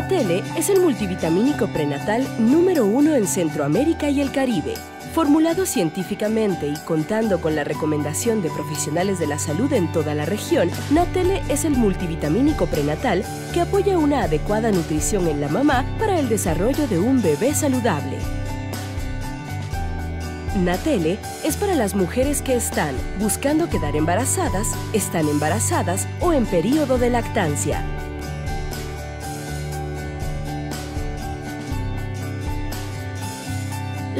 Natele es el multivitamínico prenatal número uno en Centroamérica y el Caribe. Formulado científicamente y contando con la recomendación de profesionales de la salud en toda la región, Natele es el multivitamínico prenatal que apoya una adecuada nutrición en la mamá para el desarrollo de un bebé saludable. Natele es para las mujeres que están buscando quedar embarazadas, están embarazadas o en periodo de lactancia.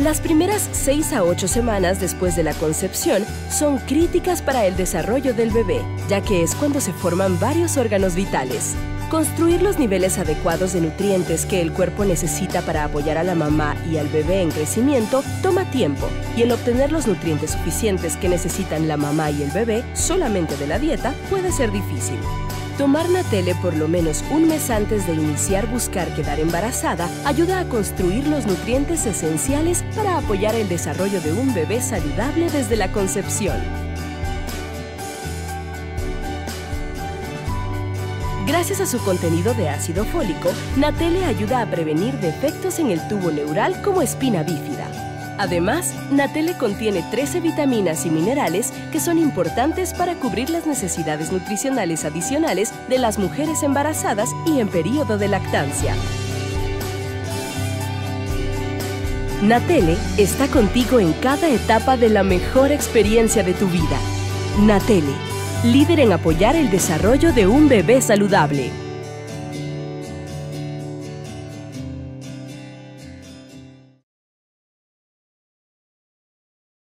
Las primeras 6 a 8 semanas después de la concepción son críticas para el desarrollo del bebé, ya que es cuando se forman varios órganos vitales. Construir los niveles adecuados de nutrientes que el cuerpo necesita para apoyar a la mamá y al bebé en crecimiento toma tiempo, y el obtener los nutrientes suficientes que necesitan la mamá y el bebé solamente de la dieta puede ser difícil. Tomar Natele por lo menos un mes antes de iniciar buscar quedar embarazada ayuda a construir los nutrientes esenciales para apoyar el desarrollo de un bebé saludable desde la concepción. Gracias a su contenido de ácido fólico, Natele ayuda a prevenir defectos en el tubo neural como espina bífida. Además, Natele contiene 13 vitaminas y minerales que son importantes para cubrir las necesidades nutricionales adicionales de las mujeres embarazadas y en periodo de lactancia. Natele está contigo en cada etapa de la mejor experiencia de tu vida. Natele, líder en apoyar el desarrollo de un bebé saludable.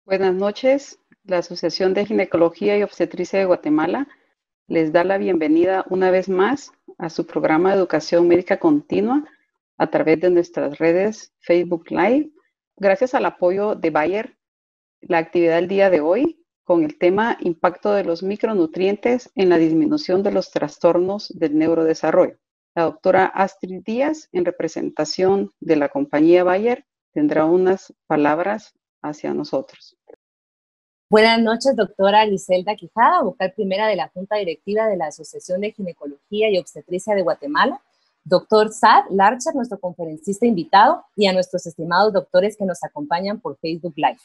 Buenas noches. La Asociación de Ginecología y Obstetricia de Guatemala les da la bienvenida una vez más a su programa de educación médica continua a través de nuestras redes Facebook Live. Gracias al apoyo de Bayer, la actividad del día de hoy con el tema Impacto de los micronutrientes en la disminución de los trastornos del neurodesarrollo. La doctora Astrid Díaz, en representación de la compañía Bayer, tendrá unas palabras hacia nosotros. Buenas noches, doctora Liselda Quijada, vocal primera de la Junta Directiva de la Asociación de Ginecología y Obstetricia de Guatemala, doctor Sad Larcher, nuestro conferencista invitado, y a nuestros estimados doctores que nos acompañan por Facebook Live.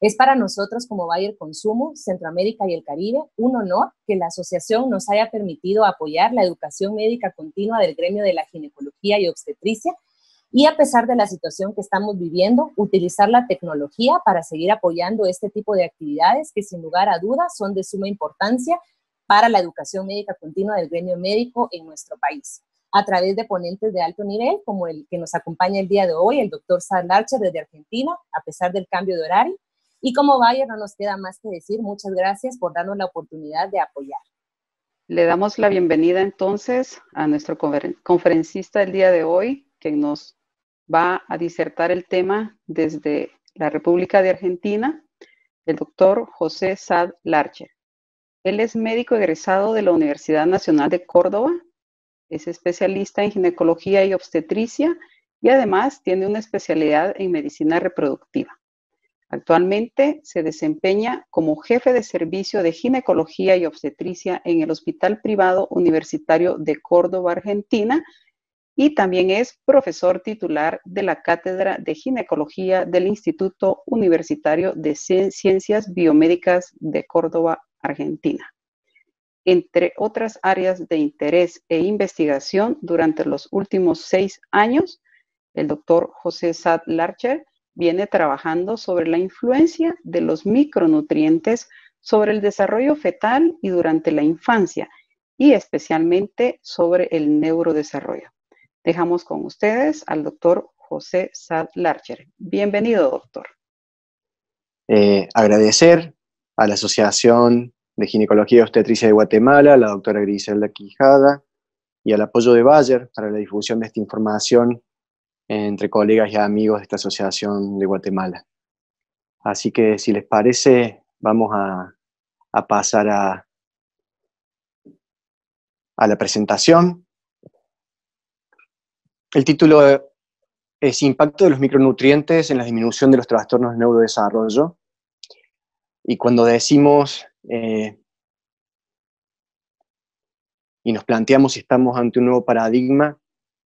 Es para nosotros como Bayer Consumo, Centroamérica y el Caribe un honor que la asociación nos haya permitido apoyar la educación médica continua del gremio de la ginecología y obstetricia y a pesar de la situación que estamos viviendo, utilizar la tecnología para seguir apoyando este tipo de actividades que sin lugar a dudas son de suma importancia para la educación médica continua del gremio médico en nuestro país, a través de ponentes de alto nivel, como el que nos acompaña el día de hoy, el doctor Sad Larcher desde Argentina, a pesar del cambio de horario. Y como Bayer, no nos queda más que decir muchas gracias por darnos la oportunidad de apoyar. Le damos la bienvenida entonces a nuestro conferencista del día de hoy, que nos va a disertar el tema desde la República de Argentina, el doctor José Sad Larcher. Él es médico egresado de la Universidad Nacional de Córdoba, es especialista en ginecología y obstetricia y además tiene una especialidad en medicina reproductiva. Actualmente se desempeña como jefe de servicio de ginecología y obstetricia en el Hospital Privado Universitario de Córdoba, Argentina, y también es profesor titular de la Cátedra de Ginecología del Instituto Universitario de Ciencias Biomédicas de Córdoba, Argentina. Entre otras áreas de interés e investigación durante los últimos seis años, el doctor José Sad Larcher viene trabajando sobre la influencia de los micronutrientes sobre el desarrollo fetal y durante la infancia, y especialmente sobre el neurodesarrollo. Dejamos con ustedes al doctor José Sad Larcher. Bienvenido, doctor. Eh, agradecer a la Asociación de Ginecología y Obstetricia de Guatemala, la doctora Griselda Quijada, y al apoyo de Bayer para la difusión de esta información entre colegas y amigos de esta asociación de Guatemala. Así que si les parece, vamos a, a pasar a, a la presentación. El título es Impacto de los micronutrientes en la disminución de los trastornos de neurodesarrollo. Y cuando decimos eh, y nos planteamos si estamos ante un nuevo paradigma,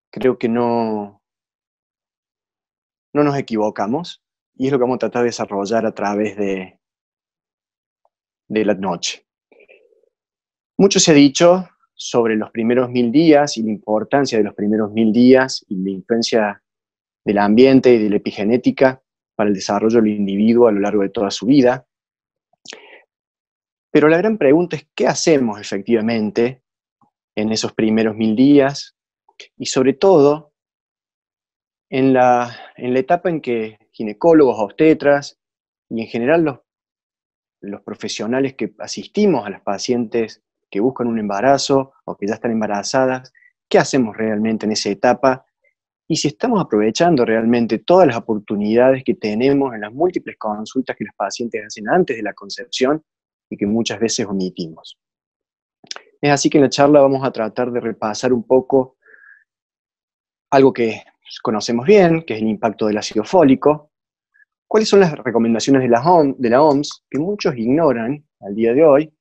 creo que no, no nos equivocamos y es lo que vamos a tratar de desarrollar a través de, de la noche. Mucho se ha dicho sobre los primeros mil días y la importancia de los primeros mil días y la influencia del ambiente y de la epigenética para el desarrollo del individuo a lo largo de toda su vida. Pero la gran pregunta es, ¿qué hacemos efectivamente en esos primeros mil días? Y sobre todo, en la, en la etapa en que ginecólogos, obstetras y en general los, los profesionales que asistimos a las pacientes que buscan un embarazo o que ya están embarazadas, qué hacemos realmente en esa etapa y si estamos aprovechando realmente todas las oportunidades que tenemos en las múltiples consultas que los pacientes hacen antes de la concepción y que muchas veces omitimos. Es así que en la charla vamos a tratar de repasar un poco algo que conocemos bien, que es el impacto del ácido fólico, cuáles son las recomendaciones de la, de la OMS que muchos ignoran al día de hoy,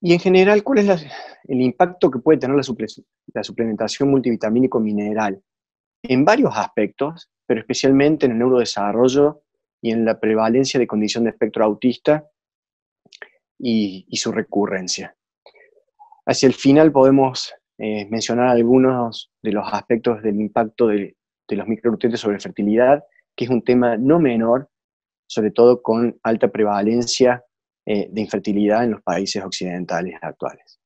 y en general, ¿cuál es el impacto que puede tener la, suplementación multivitamínico mineral? En varios aspectos, pero especialmente en el neurodesarrollo y en la prevalencia de condición de espectro autista y, su recurrencia. Hacia el final podemos eh, mencionar algunos de los aspectos del impacto de, de los micronutrientes sobre fertilidad, que es un tema no menor, sobre todo con alta prevalencia eh, de infertilidad en los países occidentales actuales.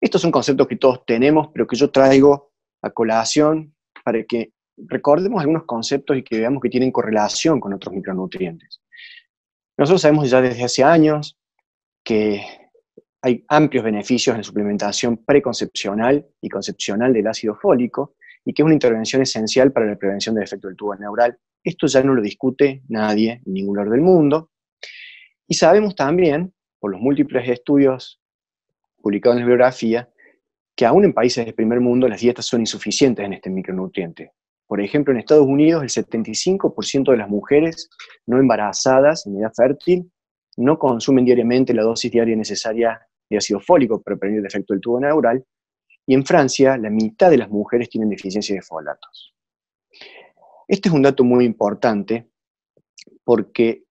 Estos son conceptos que todos tenemos, pero que yo traigo a colación para que recordemos algunos conceptos y que veamos que tienen correlación con otros micronutrientes. Nosotros sabemos ya desde hace años que hay amplios beneficios en la suplementación preconcepcional y concepcional del ácido fólico y que es una intervención esencial para la prevención del efecto del tubo neural. Esto ya no lo discute nadie en ningún lugar del mundo. Y sabemos también, por los múltiples estudios publicados en la bibliografía, que aún en países del primer mundo las dietas son insuficientes en este micronutriente. Por ejemplo, en Estados Unidos el 75% de las mujeres no embarazadas en edad fértil no consumen diariamente la dosis diaria necesaria de ácido fólico para prevenir el efecto del tubo neural, y en Francia la mitad de las mujeres tienen deficiencia de folatos. Este es un dato muy importante porque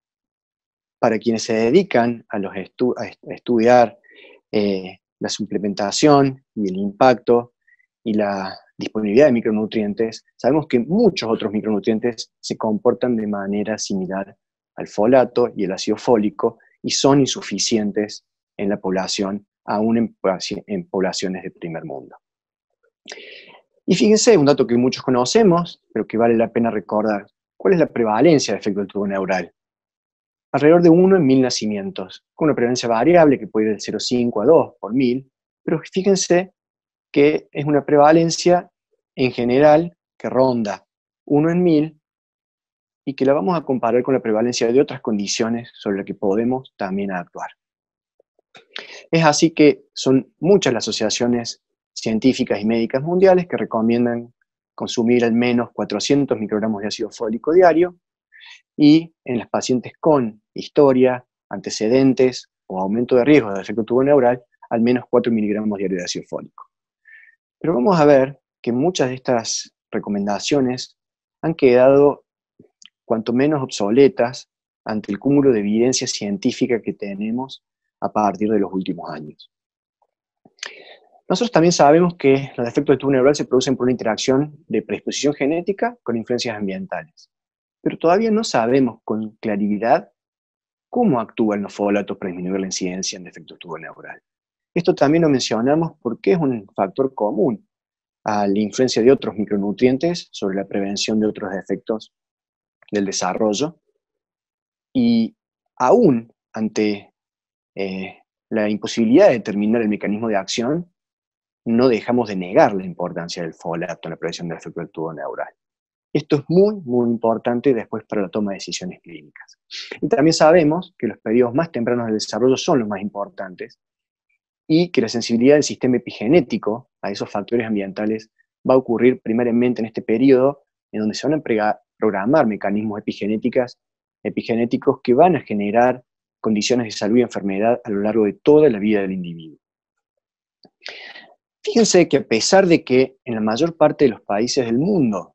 para quienes se dedican a, los estudiar eh, la suplementación y el impacto y la disponibilidad de micronutrientes, sabemos que muchos otros micronutrientes se comportan de manera similar al folato y el ácido fólico y son insuficientes en la población, aún en, en poblaciones de primer mundo. Y fíjense, un dato que muchos conocemos, pero que vale la pena recordar, ¿cuál es la prevalencia de efecto del tubo neural? Alrededor de 1 en 1000 nacimientos, con una prevalencia variable que puede ir del 0,5 a 2 por 1000, pero fíjense que es una prevalencia en general que ronda 1 en 1000 y que la vamos a comparar con la prevalencia de otras condiciones sobre las que podemos también actuar. Es así que son muchas las asociaciones científicas y médicas mundiales que recomiendan consumir al menos 400 microgramos de ácido fólico diario y en las pacientes con historia, antecedentes o aumento de riesgo de efecto tubo neural, al menos 4 miligramos diarios de ácido fólico. Pero vamos a ver que muchas de estas recomendaciones han quedado cuanto menos obsoletas ante el cúmulo de evidencia científica que tenemos a partir de los últimos años. Nosotros también sabemos que los efectos de tubo neural se producen por una interacción de predisposición genética con influencias ambientales pero todavía no sabemos con claridad cómo actúa el nofolato para disminuir la incidencia en defecto tubo neural. Esto también lo mencionamos porque es un factor común a la influencia de otros micronutrientes sobre la prevención de otros defectos del desarrollo. Y aún ante eh, la imposibilidad de determinar el mecanismo de acción, no dejamos de negar la importancia del folato en la prevención del efecto del tubo neural. Esto es muy, muy importante después para la toma de decisiones clínicas. Y también sabemos que los periodos más tempranos del desarrollo son los más importantes y que la sensibilidad del sistema epigenético a esos factores ambientales va a ocurrir primeramente en este periodo en donde se van a programar mecanismos epigenéticas, epigenéticos que van a generar condiciones de salud y enfermedad a lo largo de toda la vida del individuo. Fíjense que a pesar de que en la mayor parte de los países del mundo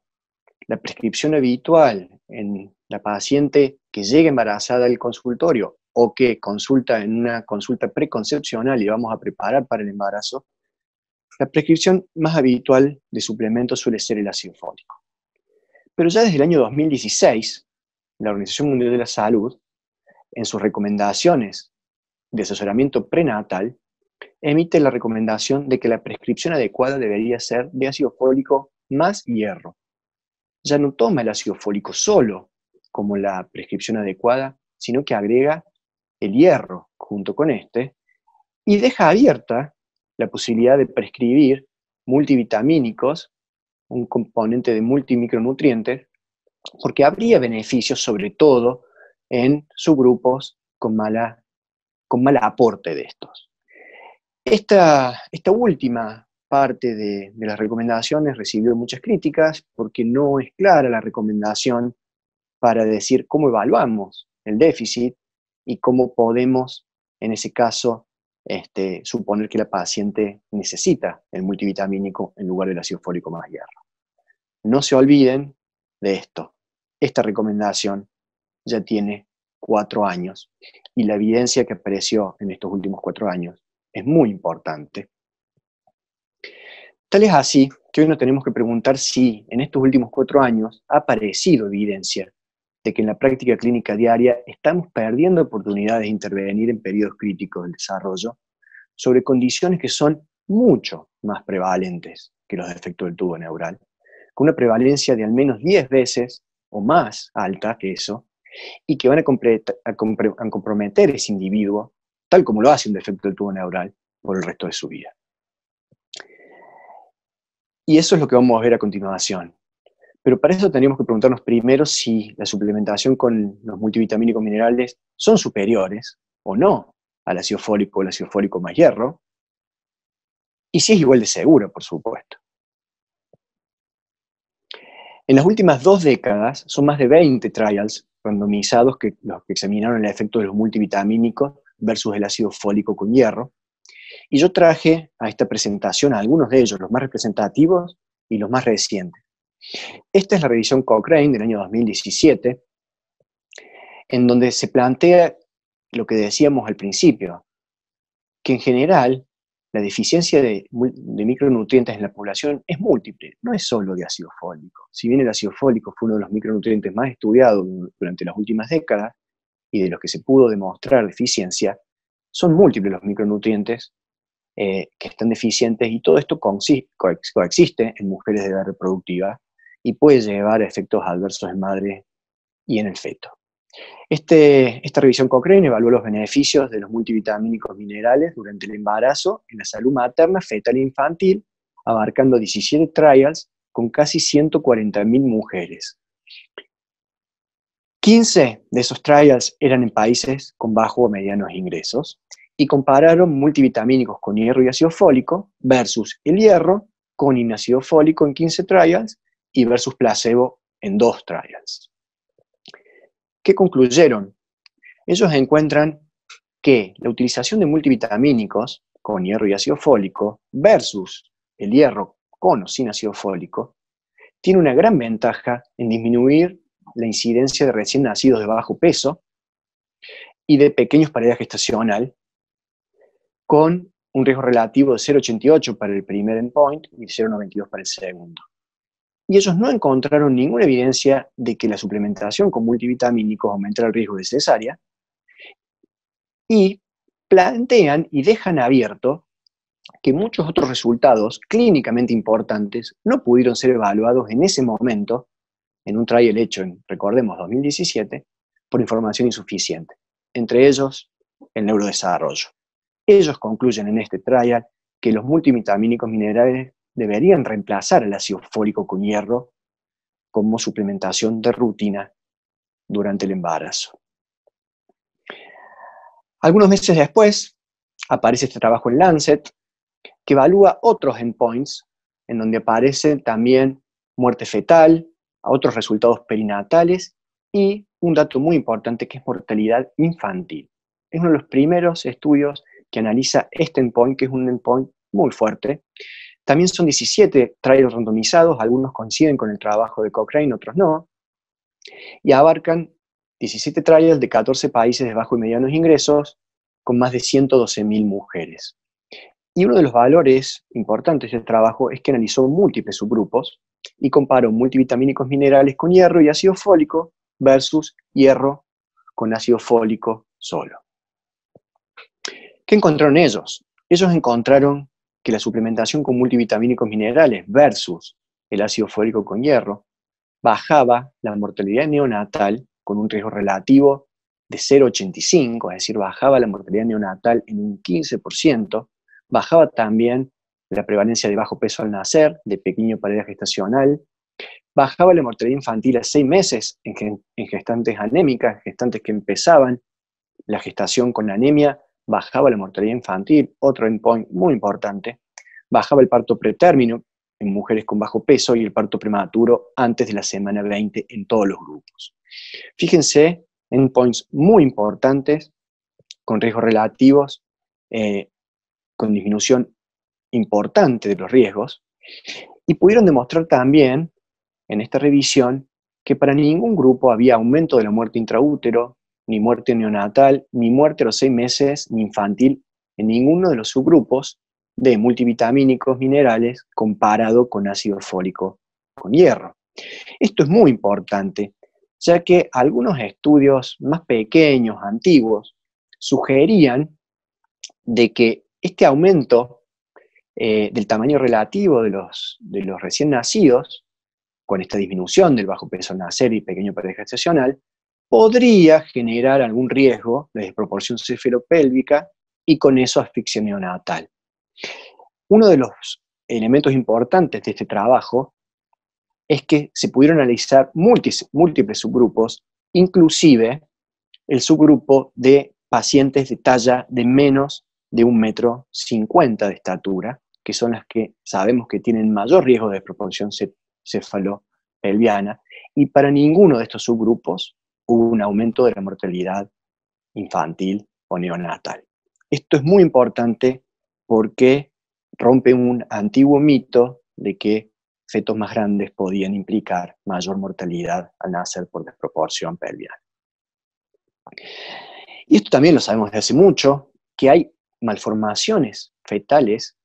la prescripción habitual en la paciente que llega embarazada al consultorio o que consulta en una consulta preconcepcional y vamos a preparar para el embarazo, la prescripción más habitual de suplementos suele ser el ácido fólico. Pero ya desde el año 2016, la Organización Mundial de la Salud, en sus recomendaciones de asesoramiento prenatal, emite la recomendación de que la prescripción adecuada debería ser de ácido fólico más hierro. Ya no toma el ácido fólico solo como la prescripción adecuada, sino que agrega el hierro junto con este y deja abierta la posibilidad de prescribir multivitamínicos, un componente de multimicronutrientes, porque habría beneficios sobre todo en subgrupos con, mala, con mal aporte de estos. Esta, esta última parte de, las recomendaciones recibió muchas críticas porque no es clara la recomendación para decir cómo evaluamos el déficit y cómo podemos, en ese caso, este, suponer que la paciente necesita el multivitamínico en lugar del ácido fólico más hierro. No se olviden de esto. Esta recomendación ya tiene cuatro años y la evidencia que apareció en estos últimos cuatro años es muy importante. Tal es así que hoy nos tenemos que preguntar si en estos últimos cuatro años ha aparecido evidencia de que en la práctica clínica diaria estamos perdiendo oportunidades de intervenir en periodos críticos del desarrollo sobre condiciones que son mucho más prevalentes que los defectos del tubo neural, con una prevalencia de al menos 10 veces o más alta que eso, y que van a, a comprometer ese individuo, tal como lo hace un defecto del tubo neural, por el resto de su vida. Y eso es lo que vamos a ver a continuación. Pero para eso tenemos que preguntarnos primero si la suplementación con los multivitamínicos minerales son superiores o no al ácido fólico o el ácido fólico más hierro, y si es igual de seguro, por supuesto. En las últimas dos décadas son más de 20 trials randomizados que los que examinaron el efecto de los multivitamínicos versus el ácido fólico con hierro. Y yo traje a esta presentación algunos de ellos, los más representativos y los más recientes. Esta es la revisión Cochrane del año 2017, en donde se plantea lo que decíamos al principio, que en general la deficiencia de, micronutrientes en la población es múltiple, no es solo de ácido fólico. Si bien el ácido fólico fue uno de los micronutrientes más estudiados durante las últimas décadas y de los que se pudo demostrar deficiencia, son múltiples los micronutrientes eh, que están deficientes y todo esto coexiste en mujeres de edad reproductiva y puede llevar a efectos adversos en madre y en el feto. Este, esta revisión Cochrane evaluó los beneficios de los multivitamínicos minerales durante el embarazo en la salud materna, fetal e infantil, abarcando 17 trials con casi 140.000 mujeres. 15 de esos trials eran en países con bajos o medianos ingresos y compararon multivitamínicos con hierro y ácido fólico versus el hierro con inácido fólico en 15 trials y versus placebo en dos trials. ¿Qué concluyeron? Ellos encuentran que la utilización de multivitamínicos con hierro y ácido fólico versus el hierro con o sin ácido fólico tiene una gran ventaja en disminuir la incidencia de recién nacidos de bajo peso y de pequeños paredes gestacional, con un riesgo relativo de 0,88 para el primer endpoint y 0,92 para el segundo y ellos no encontraron ninguna evidencia de que la suplementación con multivitamínicos aumentara el riesgo de cesárea, y plantean y dejan abierto que muchos otros resultados clínicamente importantes no pudieron ser evaluados en ese momento, en un trial hecho en, recordemos, 2017, por información insuficiente, entre ellos el neurodesarrollo. Ellos concluyen en este trial que los multivitamínicos minerales deberían reemplazar el ácido fólico con hierro como suplementación de rutina durante el embarazo. Algunos meses después aparece este trabajo en Lancet que evalúa otros endpoints en donde aparece también muerte fetal, otros resultados perinatales y un dato muy importante que es mortalidad infantil. Es uno de los primeros estudios que analiza este endpoint, que es un endpoint muy fuerte. También son 17 trials randomizados, algunos coinciden con el trabajo de Cochrane, otros no, y abarcan 17 trials de 14 países de bajos y medianos ingresos, con más de 112.000 mujeres. Y uno de los valores importantes del trabajo es que analizó múltiples subgrupos y comparó multivitamínicos minerales con hierro y ácido fólico versus hierro con ácido fólico solo. ¿Qué encontraron ellos? Ellos encontraron que la suplementación con multivitamínicos minerales versus el ácido fólico con hierro bajaba la mortalidad neonatal con un riesgo relativo de 0,85, es decir, bajaba la mortalidad neonatal en un 15%, bajaba también la prevalencia de bajo peso al nacer, de pequeño pared gestacional, bajaba la mortalidad infantil a seis meses en, gestantes anémicas, gestantes que empezaban la gestación con anemia, bajaba la mortalidad infantil, otro endpoint muy importante, bajaba el parto pretérmino en mujeres con bajo peso y el parto prematuro antes de la semana 20 en todos los grupos. Fíjense, endpoints muy importantes, con riesgos relativos, eh, con disminución importante de los riesgos, y pudieron demostrar también en esta revisión que para ningún grupo había aumento de la muerte intraútero, ni muerte neonatal, ni muerte a los seis meses, ni infantil, en ninguno de los subgrupos de multivitamínicos minerales comparado con ácido fólico con hierro. Esto es muy importante, ya que algunos estudios más pequeños, antiguos, sugerían de que este aumento eh, del tamaño relativo de los, de los recién nacidos, con esta disminución del bajo peso al nacer y pequeño pared gestacional, podría generar algún riesgo de desproporción cefalopélvica y con eso asfixia neonatal. Uno de los elementos importantes de este trabajo es que se pudieron analizar múltiples, subgrupos, inclusive el subgrupo de pacientes de talla de menos de un metro cincuenta de estatura, que son las que sabemos que tienen mayor riesgo de desproporción cefalopelviana, y para ninguno de estos subgrupos hubo un aumento de la mortalidad infantil o neonatal. Esto es muy importante porque rompe un antiguo mito de que fetos más grandes podían implicar mayor mortalidad al nacer por desproporción pelviana. Y esto también lo sabemos desde hace mucho, que hay malformaciones fetales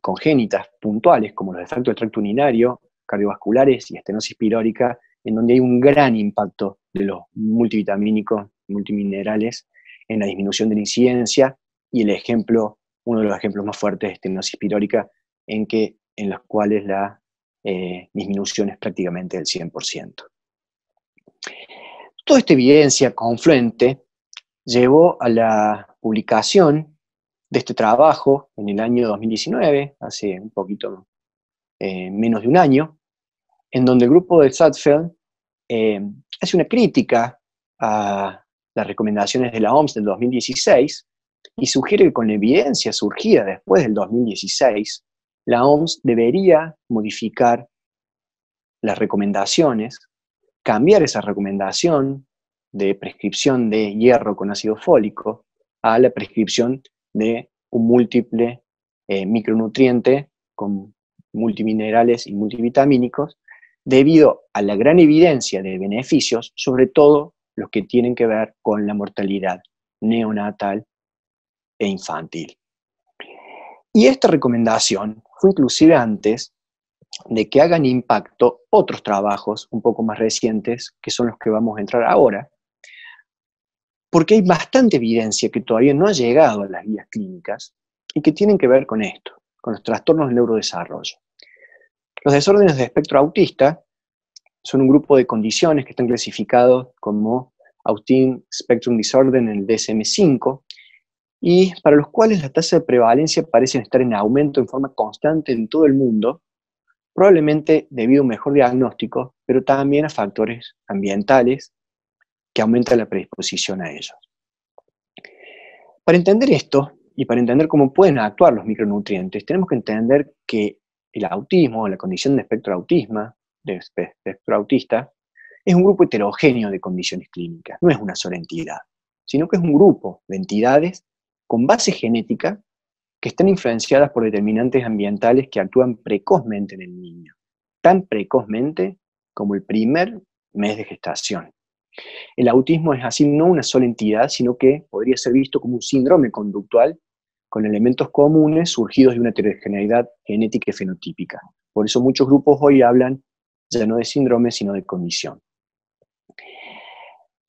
congénitas puntuales, como los defectos del tracto urinario, cardiovasculares y estenosis pirórica, en donde hay un gran impacto de los multivitamínicos, multiminerales en la disminución de la incidencia y el ejemplo, uno de los ejemplos más fuertes es estenosis pirórica, en, que, en los cuales la eh, disminución es prácticamente del 100%. Toda esta evidencia confluente llevó a la publicación de este trabajo en el año 2019, hace un poquito eh, menos de un año, en donde el grupo de Sadfeld eh, hace una crítica a las recomendaciones de la OMS del 2016 y sugiere que con la evidencia surgida después del 2016, la OMS debería modificar las recomendaciones, cambiar esa recomendación de prescripción de hierro con ácido fólico a la prescripción de un múltiple eh, micronutriente con multiminerales y multivitamínicos, debido a la gran evidencia de beneficios, sobre todo los que tienen que ver con la mortalidad neonatal e infantil. Y esta recomendación fue inclusive antes de que hagan impacto otros trabajos un poco más recientes, que son los que vamos a entrar ahora, porque hay bastante evidencia que todavía no ha llegado a las guías clínicas y que tienen que ver con esto, con los trastornos del neurodesarrollo. Los desórdenes de espectro autista son un grupo de condiciones que están clasificados como Autism Spectrum Disorder en el DSM-5 y para los cuales la tasa de prevalencia parece estar en aumento en forma constante en todo el mundo, probablemente debido a un mejor diagnóstico, pero también a factores ambientales que aumenta la predisposición a ellos. Para entender esto y para entender cómo pueden actuar los micronutrientes, tenemos que entender que el autismo, la condición de espectro autismo, de espectro autista, es un grupo heterogéneo de condiciones clínicas, no es una sola entidad, sino que es un grupo de entidades con base genética que están influenciadas por determinantes ambientales que actúan precozmente en el niño, tan precozmente como el primer mes de gestación. El autismo es así no una sola entidad, sino que podría ser visto como un síndrome conductual con elementos comunes surgidos de una heterogeneidad genética y fenotípica. Por eso muchos grupos hoy hablan ya no de síndrome, sino de condición.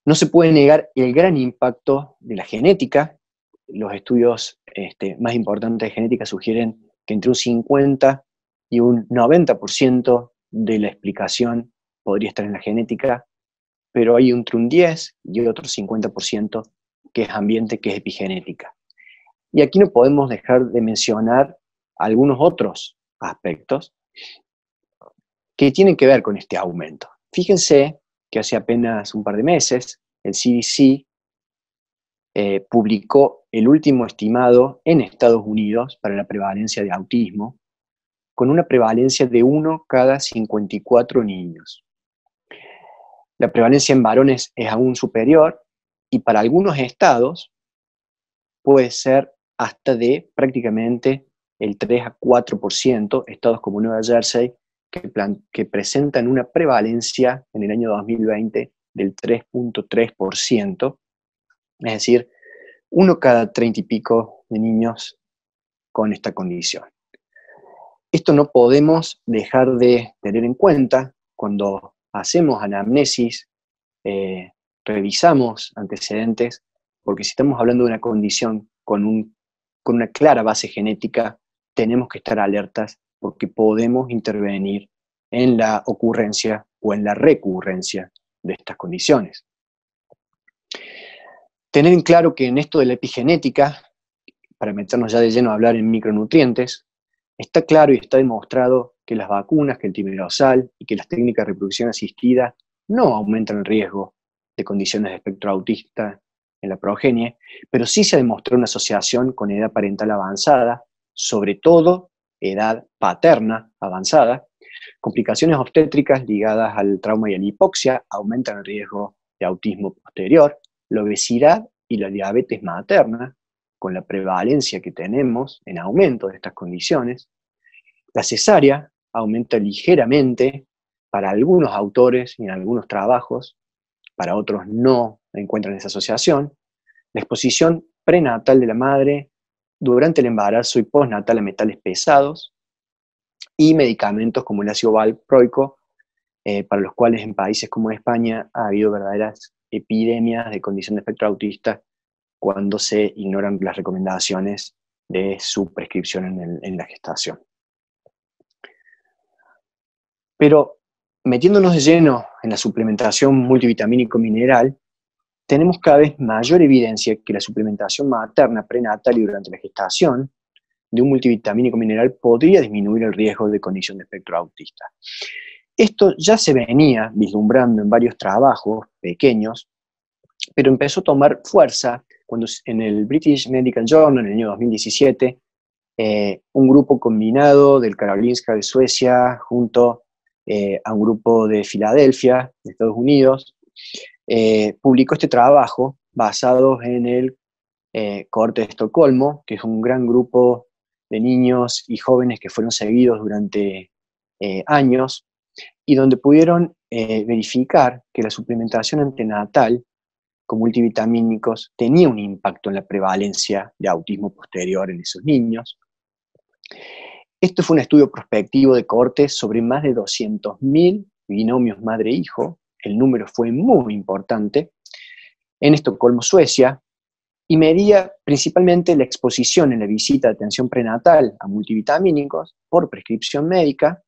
No se puede negar el gran impacto de la genética. Los estudios este, más importantes de genética sugieren que entre un 50 y un 90% de la explicación podría estar en la genética, pero hay entre un 10 y otro 50% que es ambiente, que es epigenética. Y aquí no podemos dejar de mencionar algunos otros aspectos que tienen que ver con este aumento. Fíjense que hace apenas un par de meses el CDC eh, publicó el último estimado en Estados Unidos para la prevalencia de autismo, con una prevalencia de 1 cada 54 niños. La prevalencia en varones es aún superior y para algunos estados puede ser hasta de prácticamente el 3 a 4%, estados como Nueva Jersey, que, presentan una prevalencia en el año 2020 del 3.3%, es decir, uno cada 30 y pico de niños con esta condición. Esto no podemos dejar de tener en cuenta cuando hacemos anamnesis, eh, revisamos antecedentes, porque si estamos hablando de una condición con, un, con una clara base genética, tenemos que estar alertas porque podemos intervenir en la ocurrencia o en la recurrencia de estas condiciones. Tener en claro que en esto de la epigenética, para meternos ya de lleno a hablar en micronutrientes, está claro y está demostrado que las vacunas, que el timerosal y que las técnicas de reproducción asistida no aumentan el riesgo de condiciones de espectro autista en la progenie, pero sí se ha demostrado una asociación con edad parental avanzada, sobre todo edad paterna avanzada, Complicaciones obstétricas ligadas al trauma y a la hipoxia aumentan el riesgo de autismo posterior. La obesidad y la diabetes materna, con la prevalencia que tenemos en aumento de estas condiciones. La cesárea aumenta ligeramente para algunos autores y en algunos trabajos, para otros no encuentran esa asociación. La exposición prenatal de la madre durante el embarazo y postnatal a metales pesados, y medicamentos como el ácido valproico, eh, para los cuales en países como España ha habido verdaderas epidemias de condición de espectro autista cuando se ignoran las recomendaciones de su prescripción en, en la gestación. Pero metiéndonos de lleno en la suplementación multivitamínico mineral, tenemos cada vez mayor evidencia que la suplementación materna prenatal y durante la gestación de un multivitamínico mineral podría disminuir el riesgo de condición de espectro autista. Esto ya se venía vislumbrando en varios trabajos pequeños, pero empezó a tomar fuerza cuando en el British Medical Journal, en el año 2017, eh, un grupo combinado del Karolinska de Suecia junto eh, a un grupo de Filadelfia, de Estados Unidos, eh, publicó este trabajo basado en el corte de Estocolmo, que es un gran grupo de niños y jóvenes que fueron seguidos durante eh, años y donde pudieron eh, verificar que la suplementación antenatal con multivitamínicos tenía un impacto en la prevalencia de autismo posterior en esos niños. Esto fue un estudio prospectivo de corte sobre más de 200.000 binomios madre-hijo. El número fue muy importante. En Estocolmo, Suecia, y medía principalmente la exposición en la visita de atención prenatal a multivitamínicos por prescripción médica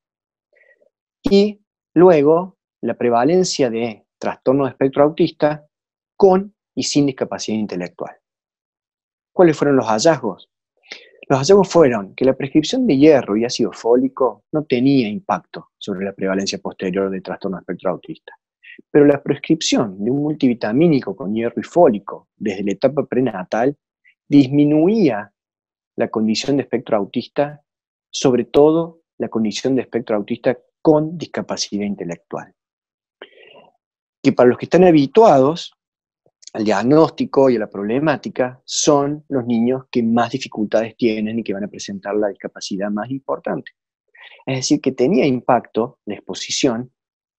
y luego la prevalencia de trastorno de espectro autista con y sin discapacidad intelectual. ¿Cuáles fueron los hallazgos? Los hallazgos fueron que la prescripción de hierro y ácido fólico no tenía impacto sobre la prevalencia posterior de trastorno de espectro autista. Pero la prescripción de un multivitamínico con hierro y fólico desde la etapa prenatal disminuía la condición de espectro autista, sobre todo la condición de espectro autista con discapacidad intelectual. Que para los que están habituados al diagnóstico y a la problemática son los niños que más dificultades tienen y que van a presentar la discapacidad más importante. Es decir, que tenía impacto la exposición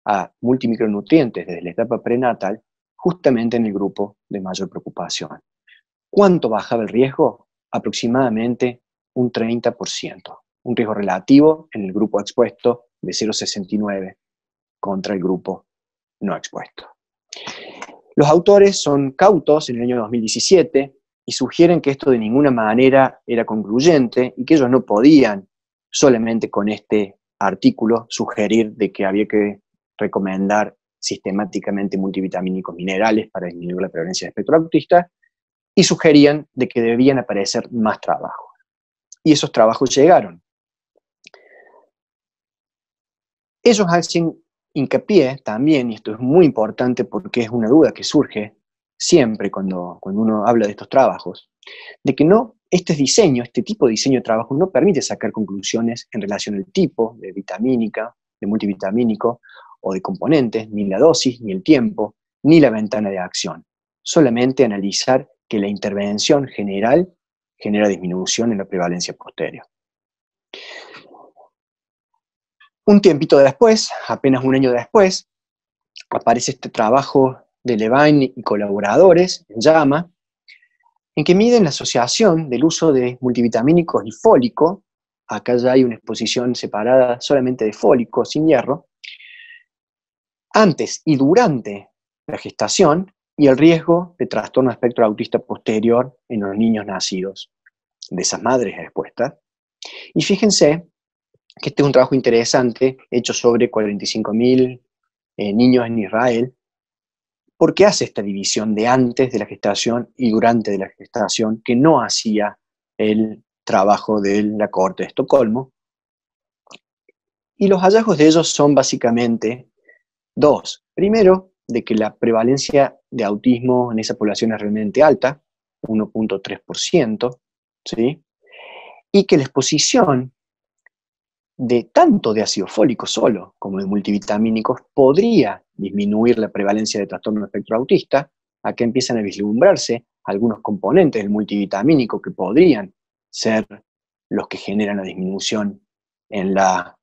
a multimicronutrientes desde la etapa prenatal justamente en el grupo de mayor preocupación. ¿Cuánto bajaba el riesgo? Aproximadamente un 30%, un riesgo relativo en el grupo expuesto de 0,69 contra el grupo no expuesto. Los autores son cautos en el año 2017 y sugieren que esto de ninguna manera era concluyente y que ellos no podían solamente con este artículo sugerir de que había que recomendar sistemáticamente multivitamínicos minerales para disminuir la prevalencia de espectro autista y sugerían de que debían aparecer más trabajos. Y esos trabajos llegaron. Ellos hacen hincapié también, y esto es muy importante porque es una duda que surge siempre cuando, cuando uno habla de estos trabajos, de que no, este diseño, este tipo de diseño de trabajo no permite sacar conclusiones en relación al tipo de vitamínica, de multivitamínico o de componentes, ni la dosis, ni el tiempo, ni la ventana de acción. Solamente analizar que la intervención general genera disminución en la prevalencia posterior. Un tiempito después, apenas un año después, aparece este trabajo de Levine y colaboradores en JAMA, en que miden la asociación del uso de multivitamínicos y fólico, acá ya hay una exposición separada solamente de fólico, sin hierro, antes y durante la gestación y el riesgo de trastorno espectro autista posterior en los niños nacidos de esas madres expuestas. Y fíjense que este es un trabajo interesante hecho sobre 45.000 eh, niños en Israel, porque hace esta división de antes de la gestación y durante de la gestación que no hacía el trabajo de la Corte de Estocolmo. Y los hallazgos de ellos son básicamente dos. Primero, de que la prevalencia de autismo en esa población es realmente alta, 1.3%, ¿sí? y que la exposición de tanto de ácido fólico solo como de multivitamínicos podría disminuir la prevalencia de trastorno espectro autista. Acá empiezan a vislumbrarse algunos componentes del multivitamínico que podrían ser los que generan la disminución en la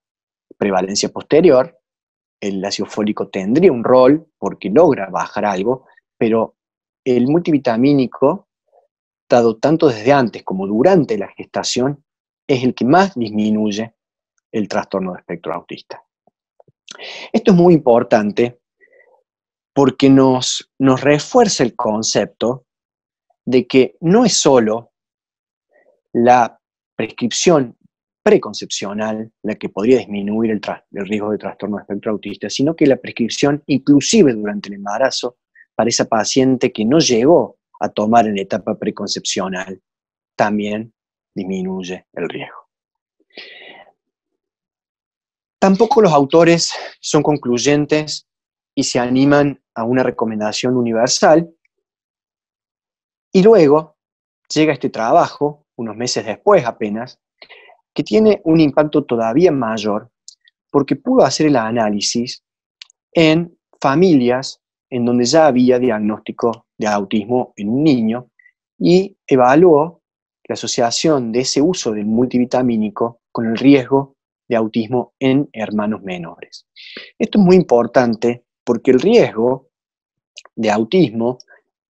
prevalencia posterior. El ácido fólico tendría un rol porque logra bajar algo, pero el multivitamínico, dado tanto desde antes como durante la gestación, es el que más disminuye el trastorno de espectro autista. Esto es muy importante porque nos, nos refuerza el concepto de que no es solo la prescripción preconcepcional la que podría disminuir el, el, riesgo de trastorno de espectro autista, sino que la prescripción inclusive durante el embarazo para esa paciente que no llegó a tomar en etapa preconcepcional también disminuye el riesgo. Tampoco los autores son concluyentes y se animan a una recomendación universal. Y luego llega este trabajo, unos meses después apenas, que tiene un impacto todavía mayor porque pudo hacer el análisis en familias en donde ya había diagnóstico de autismo en un niño y evaluó la asociación de ese uso del multivitamínico con el riesgo de autismo en hermanos menores. Esto es muy importante porque el riesgo de autismo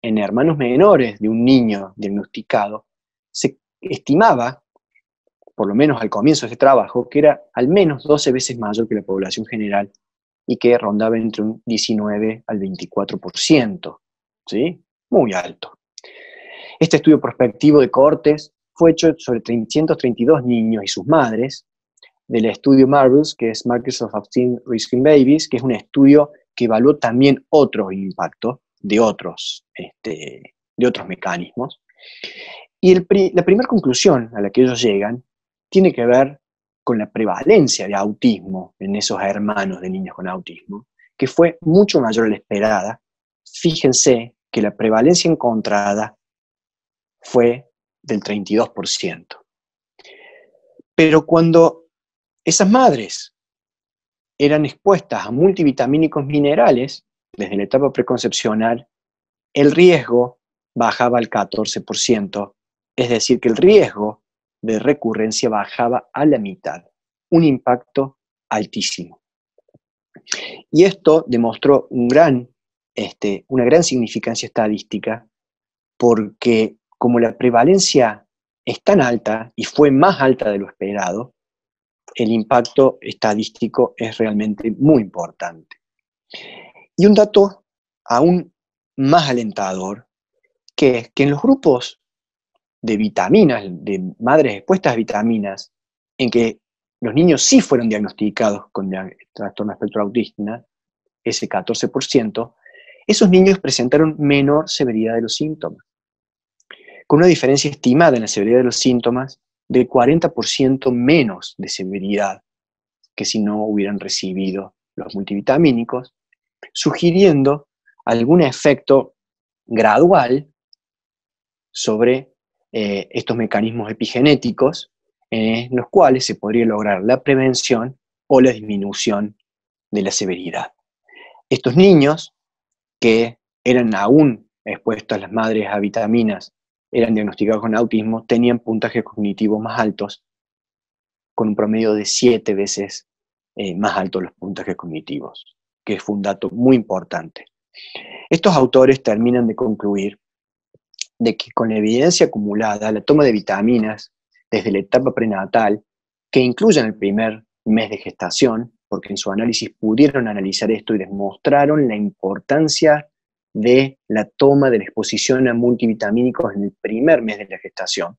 en hermanos menores de un niño diagnosticado se estimaba, por lo menos al comienzo de este trabajo, que era al menos 12 veces mayor que la población general y que rondaba entre un 19 al 24%, ¿sí? Muy alto. Este estudio prospectivo de Cortes fue hecho sobre 332 niños y sus madres, del estudio Marvels, que es Markers of Vaccine Risk in Babies, que es un estudio que evaluó también otros impactos de otros, este, de otros mecanismos. Y la primera conclusión a la que ellos llegan tiene que ver con la prevalencia de autismo en esos hermanos de niños con autismo, que fue mucho mayor a la esperada. Fíjense que la prevalencia encontrada fue del 32%. Pero cuando esas madres eran expuestas a multivitamínicos minerales desde la etapa preconcepcional, el riesgo bajaba al 14%, es decir, que el riesgo de recurrencia bajaba a la mitad, un impacto altísimo. Y esto demostró este, una gran significancia estadística porque como la prevalencia es tan alta y fue más alta de lo esperado, el impacto estadístico es realmente muy importante. Y un dato aún más alentador, que es que en los grupos de vitaminas, de madres expuestas a vitaminas, en que los niños sí fueron diagnosticados con trastorno espectro autista, ese 14%, esos niños presentaron menor severidad de los síntomas, con una diferencia estimada en la severidad de los síntomas del 40% menos de severidad que si no hubieran recibido los multivitamínicos, sugiriendo algún efecto gradual sobre eh, estos mecanismos epigenéticos en los cuales se podría lograr la prevención o la disminución de la severidad. Estos niños que eran aún expuestos a las madres a vitaminas, eran diagnosticados con autismo, tenían puntajes cognitivos más altos, con un promedio de siete veces eh, más altos los puntajes cognitivos, que fue un dato muy importante. Estos autores terminan de concluir de que con la evidencia acumulada, la toma de vitaminas desde la etapa prenatal, que incluyen el primer mes de gestación, porque en su análisis pudieron analizar esto y demostraron la importancia de la toma de la exposición a multivitamínicos en el primer mes de la gestación.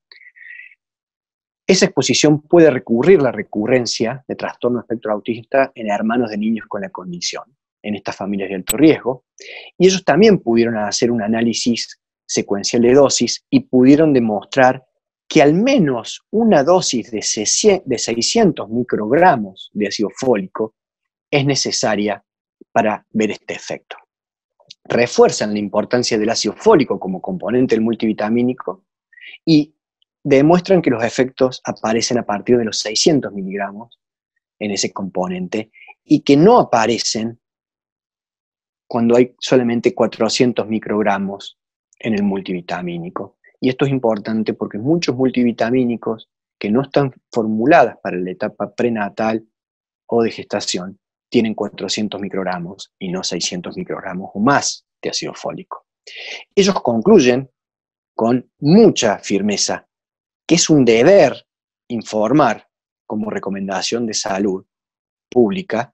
Esa exposición puede recurrir la recurrencia de trastorno espectro autista en hermanos de niños con la condición, en estas familias de alto riesgo, y ellos también pudieron hacer un análisis secuencial de dosis y pudieron demostrar que al menos una dosis de 600 microgramos de ácido fólico es necesaria para ver este efecto. Refuerzan la importancia del ácido fólico como componente del multivitamínico y demuestran que los efectos aparecen a partir de los 600 miligramos en ese componente y que no aparecen cuando hay solamente 400 microgramos en el multivitamínico. Y esto es importante porque muchos multivitamínicos que no están formuladas para la etapa prenatal o de gestación tienen 400 microgramos y no 600 microgramos o más de ácido fólico. Ellos concluyen con mucha firmeza que es un deber informar como recomendación de salud pública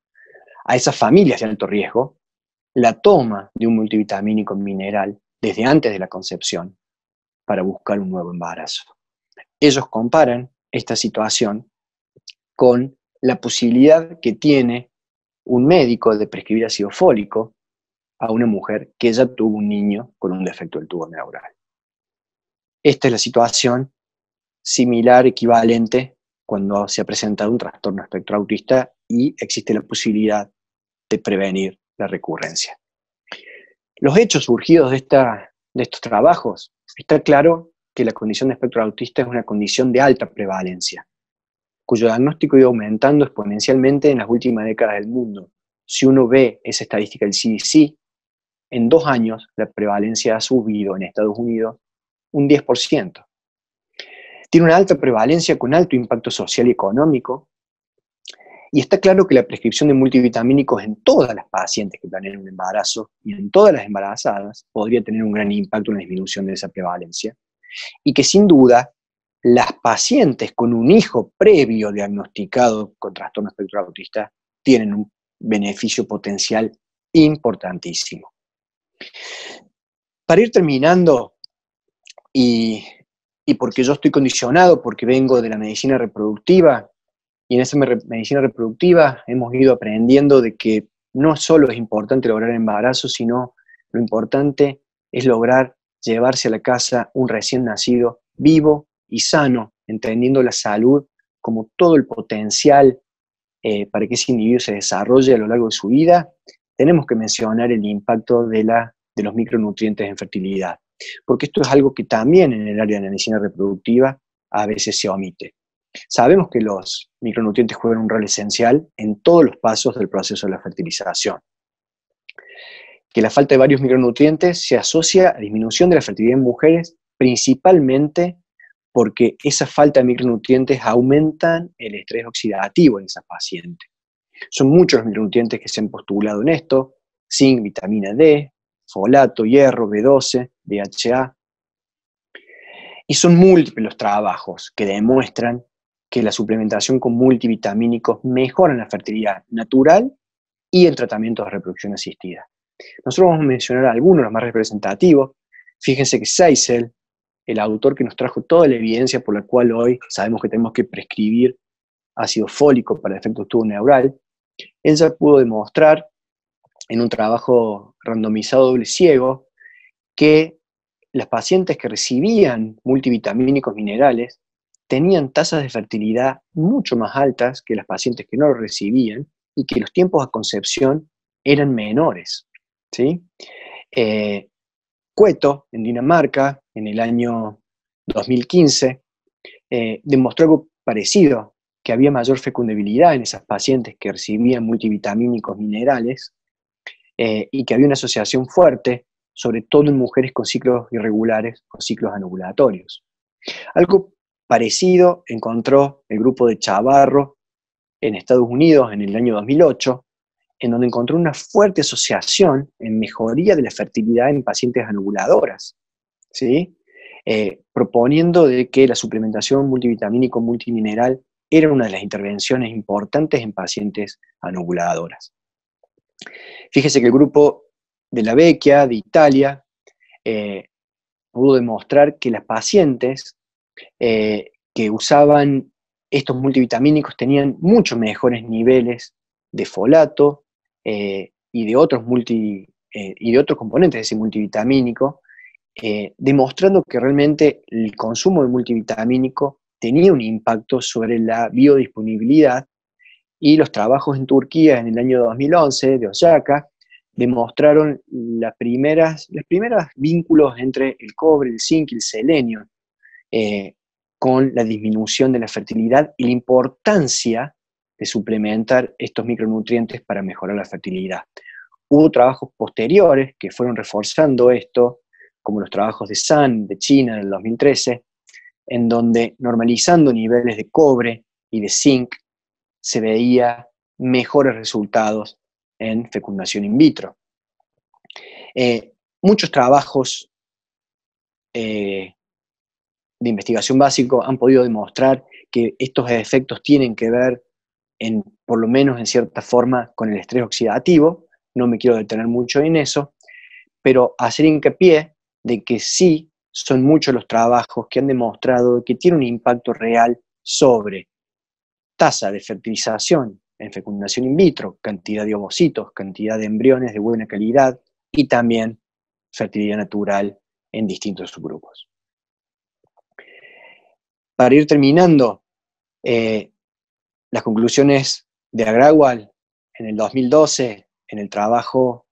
a esas familias de alto riesgo la toma de un multivitamínico mineral desde antes de la concepción para buscar un nuevo embarazo. Ellos comparan esta situación con la posibilidad que tiene un médico de prescribir ácido fólico a una mujer que ya tuvo un niño con un defecto del tubo neural. Esta es la situación similar, equivalente, cuando se ha presentado un trastorno espectro autista y existe la posibilidad de prevenir la recurrencia. Los hechos surgidos de, esta, de estos trabajos, está claro que la condición de espectro autista es una condición de alta prevalencia, cuyo diagnóstico ha ido aumentando exponencialmente en las últimas décadas del mundo. Si uno ve esa estadística del CDC, en dos años la prevalencia ha subido en Estados Unidos un 10%. Tiene una alta prevalencia con alto impacto social y económico, y está claro que la prescripción de multivitamínicos en todas las pacientes que planean un embarazo y en todas las embarazadas podría tener un gran impacto en la disminución de esa prevalencia. Y que sin duda las pacientes con un hijo previo diagnosticado con trastorno espectro autista tienen un beneficio potencial importantísimo. Para ir terminando, y, y porque yo estoy condicionado, porque vengo de la medicina reproductiva, y en esa medicina reproductiva hemos ido aprendiendo de que no solo es importante lograr embarazo, sino lo importante es lograr llevarse a la casa un recién nacido vivo y sano, entendiendo la salud como todo el potencial eh, para que ese individuo se desarrolle a lo largo de su vida, tenemos que mencionar el impacto de, la, de los micronutrientes en fertilidad, porque esto es algo que también en el área de la medicina reproductiva a veces se omite. Sabemos que los micronutrientes juegan un rol esencial en todos los pasos del proceso de la fertilización. que la falta de varios micronutrientes se asocia a disminución de la fertilidad en mujeres, principalmente porque esa falta de micronutrientes aumentan el estrés oxidativo en esas pacientes. Son muchos los micronutrientes que se han postulado en esto, zinc, vitamina D, folato, hierro, B12, DHA. Y son múltiples los trabajos que demuestran que la suplementación con multivitamínicos mejora la fertilidad natural y el tratamiento de reproducción asistida. Nosotros vamos a mencionar algunos, los más representativos. Fíjense que Seisel, el autor que nos trajo toda la evidencia por la cual hoy sabemos que tenemos que prescribir ácido fólico para efecto tubo neural, él pudo demostrar en un trabajo randomizado doble ciego que las pacientes que recibían multivitamínicos minerales tenían tasas de fertilidad mucho más altas que las pacientes que no lo recibían y que los tiempos de concepción eran menores. ¿sí? Eh, Cueto, en Dinamarca, en el año 2015, eh, demostró algo parecido, que había mayor fecundabilidad en esas pacientes que recibían multivitamínicos minerales eh, y que había una asociación fuerte, sobre todo en mujeres con ciclos irregulares o ciclos anovulatorios. Algo parecido encontró el grupo de Chavarro en Estados Unidos en el año 2008, en donde encontró una fuerte asociación en mejoría de la fertilidad en pacientes anovuladoras, ¿sí? Eh, proponiendo de que la suplementación multivitamínico multimineral era una de las intervenciones importantes en pacientes anovuladoras. Fíjese que el grupo de la Vecchia, de Italia, eh, pudo demostrar que las pacientes eh, que usaban estos multivitamínicos tenían mucho mejores niveles de folato eh, y, de otros multi, y de otros componentes de ese multivitamínico, demostrando que realmente el consumo de multivitamínico tenía un impacto sobre la biodisponibilidad. Y los trabajos en Turquía en el año 2011 de Osaka demostraron las primeras, los primeros vínculos entre el cobre, el zinc y el selenio eh, con la disminución de la fertilidad y la importancia de suplementar estos micronutrientes para mejorar la fertilidad. Hubo trabajos posteriores que fueron reforzando esto, como los trabajos de San de China del 2013, en donde normalizando niveles de cobre y de zinc se veía mejores resultados en fecundación in vitro. Eh, muchos trabajos eh, de investigación básico han podido demostrar que estos efectos tienen que ver, por lo menos en cierta forma, con el estrés oxidativo. No me quiero detener mucho en eso, pero hacer hincapié de que sí son muchos los trabajos que han demostrado que tiene un impacto real sobre tasa de fertilización en fecundación in vitro, cantidad de ovocitos, cantidad de embriones de buena calidad y también fertilidad natural en distintos subgrupos. Para ir terminando, eh, las conclusiones de Agrawal en el 2012, en el trabajo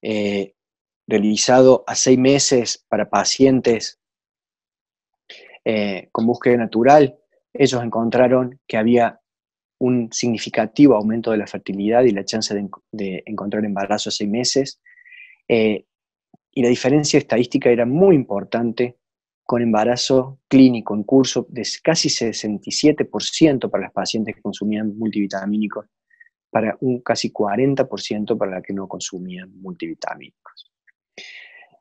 eh, realizado a seis meses para pacientes eh, con búsqueda natural, ellos encontraron que había un significativo aumento de la fertilidad y la chance de, encontrar embarazo a seis meses. Y la diferencia estadística era muy importante con embarazo clínico en curso de casi 67% para las pacientes que consumían multivitamínicos, para un casi 40% para las que no consumían multivitamínicos.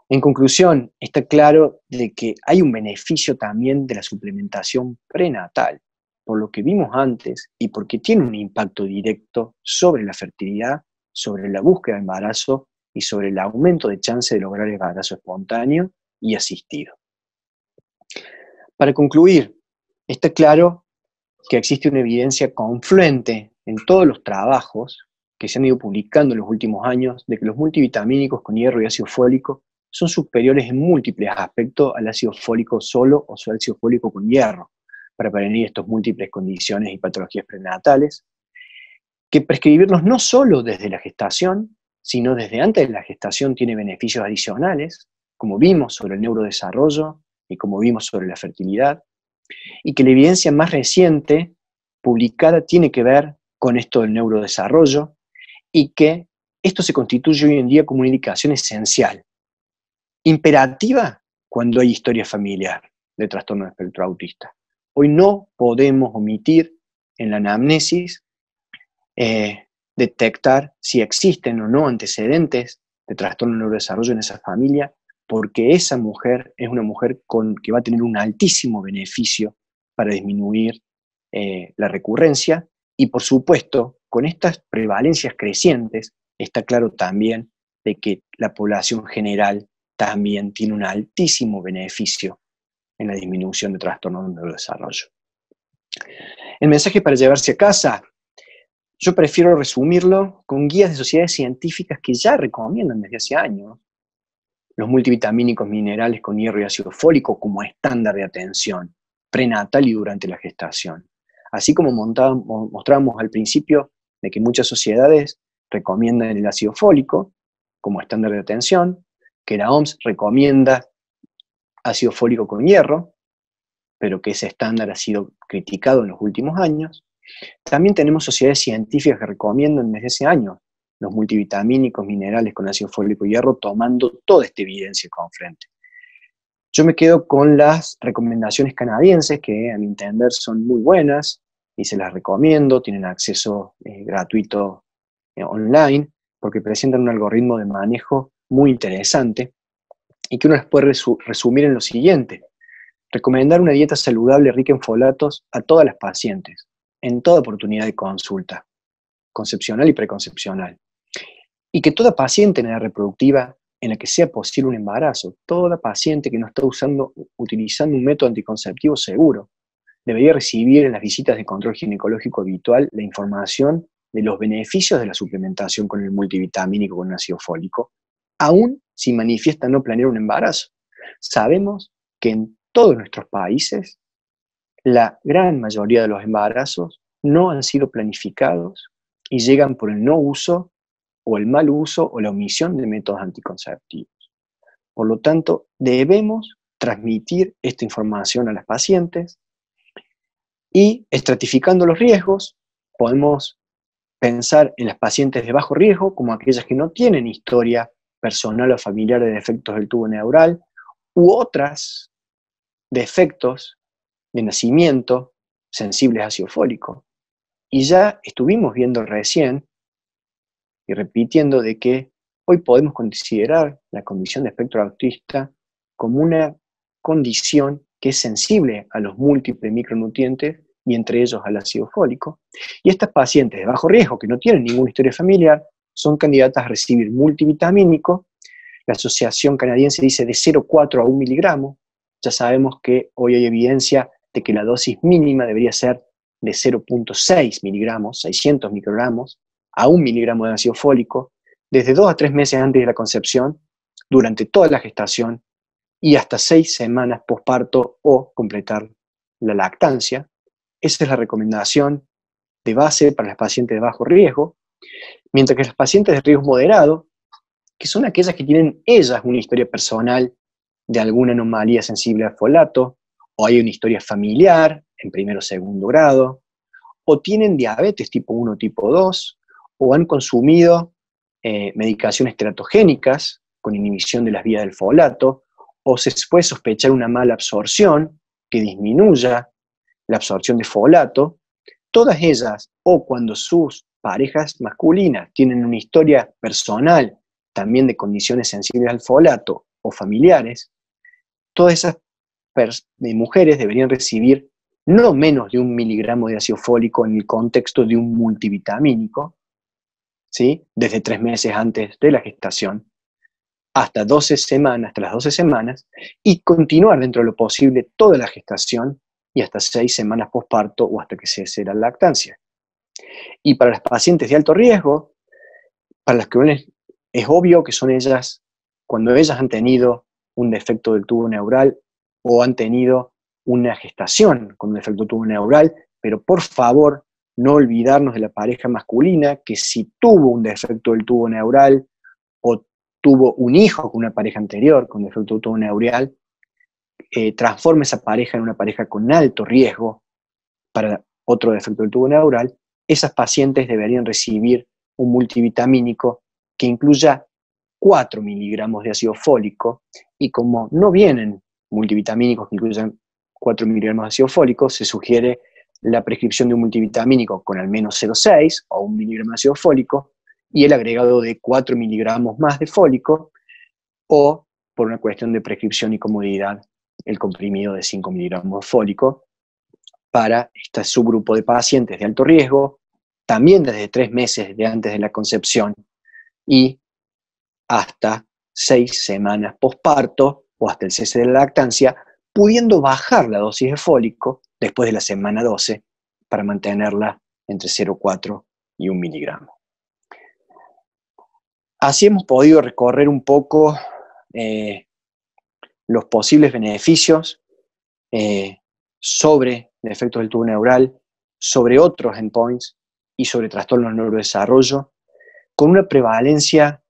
En conclusión, está claro de que hay un beneficio también de la suplementación prenatal, por lo que vimos antes y porque tiene un impacto directo sobre la fertilidad, sobre la búsqueda de embarazo y sobre el aumento de chance de lograr el embarazo espontáneo y asistido. Para concluir, está claro que existe una evidencia confluente en todos los trabajos que se han ido publicando en los últimos años de que los multivitamínicos con hierro y ácido fólico son superiores en múltiples aspectos al ácido fólico solo o al ácido fólico con hierro para prevenir estas múltiples condiciones y patologías prenatales, que prescribirlos no solo desde la gestación, sino desde antes de la gestación tiene beneficios adicionales, como vimos sobre el neurodesarrollo y como vimos sobre la fertilidad, y que la evidencia más reciente publicada tiene que ver con esto del neurodesarrollo y que esto se constituye hoy en día como una indicación esencial, imperativa cuando hay historia familiar de trastorno de espectro autista. Hoy no podemos omitir en la anamnesis eh, detectar si existen o no antecedentes de trastorno de neurodesarrollo en esa familia, porque esa mujer es una mujer con, que va a tener un altísimo beneficio para disminuir eh, la recurrencia y por supuesto, con estas prevalencias crecientes, está claro también de que la población general también tiene un altísimo beneficio en la disminución de trastornos de neurodesarrollo. El mensaje para llevarse a casa, yo prefiero resumirlo con guías de sociedades científicas que ya recomiendan desde hace años los multivitamínicos minerales con hierro y ácido fólico como estándar de atención prenatal y durante la gestación. Así como mostramos al principio de que muchas sociedades recomiendan el ácido fólico como estándar de atención, que la OMS recomienda ácido fólico con hierro, pero que ese estándar ha sido criticado en los últimos años. También tenemos sociedades científicas que recomiendan desde ese año los multivitamínicos, minerales con ácido fólico y hierro, tomando toda esta evidencia con frente. Yo me quedo con las recomendaciones canadienses, que a mi entender son muy buenas y se las recomiendo, tienen acceso eh, gratuito eh, online, porque presentan un algoritmo de manejo muy interesante y que uno les puede resumir en lo siguiente. Recomendar una dieta saludable rica en folatos a todas las pacientes, en toda oportunidad de consulta, concepcional y preconcepcional. Y que toda paciente en edad reproductiva en la que sea posible un embarazo, toda paciente que no está usando, utilizando un método anticonceptivo seguro, debería recibir en las visitas de control ginecológico habitual la información de los beneficios de la suplementación con el multivitamínico con ácido fólico, aún si manifiesta no planear un embarazo. Sabemos que en todos nuestros países la gran mayoría de los embarazos no han sido planificados y llegan por el no uso o el mal uso o la omisión de métodos anticonceptivos. Por lo tanto, debemos transmitir esta información a las pacientes y estratificando los riesgos, podemos pensar en las pacientes de bajo riesgo como aquellas que no tienen historia personal o familiar de defectos del tubo neural, u otras defectos de nacimiento sensibles a ácido fólico. Y ya estuvimos viendo recién y repitiendo de que hoy podemos considerar la condición de espectro autista como una condición que es sensible a los múltiples micronutrientes y entre ellos al ácido fólico. Y estas pacientes de bajo riesgo que no tienen ninguna historia familiar son candidatas a recibir multivitamínico. La Asociación Canadiense dice de 0,4 a 1 miligramo. Ya sabemos que hoy hay evidencia de que la dosis mínima debería ser de 0.6 miligramos, 600 microgramos, a 1 miligramo de ácido fólico, desde 2 a 3 meses antes de la concepción, durante toda la gestación y hasta 6 semanas posparto o completar la lactancia. Esa es la recomendación de base para las pacientes de bajo riesgo. Mientras que las pacientes de riesgo moderado, que son aquellas que tienen ellas una historia personal de alguna anomalía sensible al folato, o hay una historia familiar en primero o segundo grado, o tienen diabetes tipo 1 o tipo 2, o han consumido eh, medicaciones teratogénicas con inhibición de las vías del folato, o se puede sospechar una mala absorción que disminuya la absorción de folato, todas ellas, o cuando sus parejas masculinas tienen una historia personal también de condiciones sensibles al folato o familiares, todas esas mujeres deberían recibir no menos de un miligramo de ácido fólico en el contexto de un multivitamínico, ¿sí? desde tres meses antes de la gestación hasta 12 semanas, hasta las 12 semanas, y continuar dentro de lo posible toda la gestación y hasta seis semanas posparto o hasta que se la lactancia. Y para las pacientes de alto riesgo, para las que es obvio que son ellas, cuando ellas han tenido un defecto del tubo neural o han tenido una gestación con un defecto del tubo neural, pero por favor no olvidarnos de la pareja masculina que si tuvo un defecto del tubo neural o tuvo un hijo con una pareja anterior con defecto del tubo neural, eh, transforme esa pareja en una pareja con alto riesgo para otro defecto del tubo neural, esas pacientes deberían recibir un multivitamínico que incluya 4 miligramos de ácido fólico y como no vienen multivitamínicos que incluyan 4 miligramos de ácido fólico, se sugiere la prescripción de un multivitamínico con al menos 0,6 o 1 miligramo de ácido fólico y el agregado de 4 miligramos más de fólico o, por una cuestión de prescripción y comodidad, el comprimido de 5 miligramos de fólico para este subgrupo de pacientes de alto riesgo, también desde tres meses de antes de la concepción y hasta seis semanas posparto o hasta el cese de la lactancia, pudiendo bajar la dosis de fólico después de la semana 12 para mantenerla entre 0,4 y 1 miligramo. Así hemos podido recorrer un poco eh, los posibles beneficios eh, sobre efectos del tubo neural, sobre otros endpoints y sobre trastornos del neurodesarrollo, con una prevalencia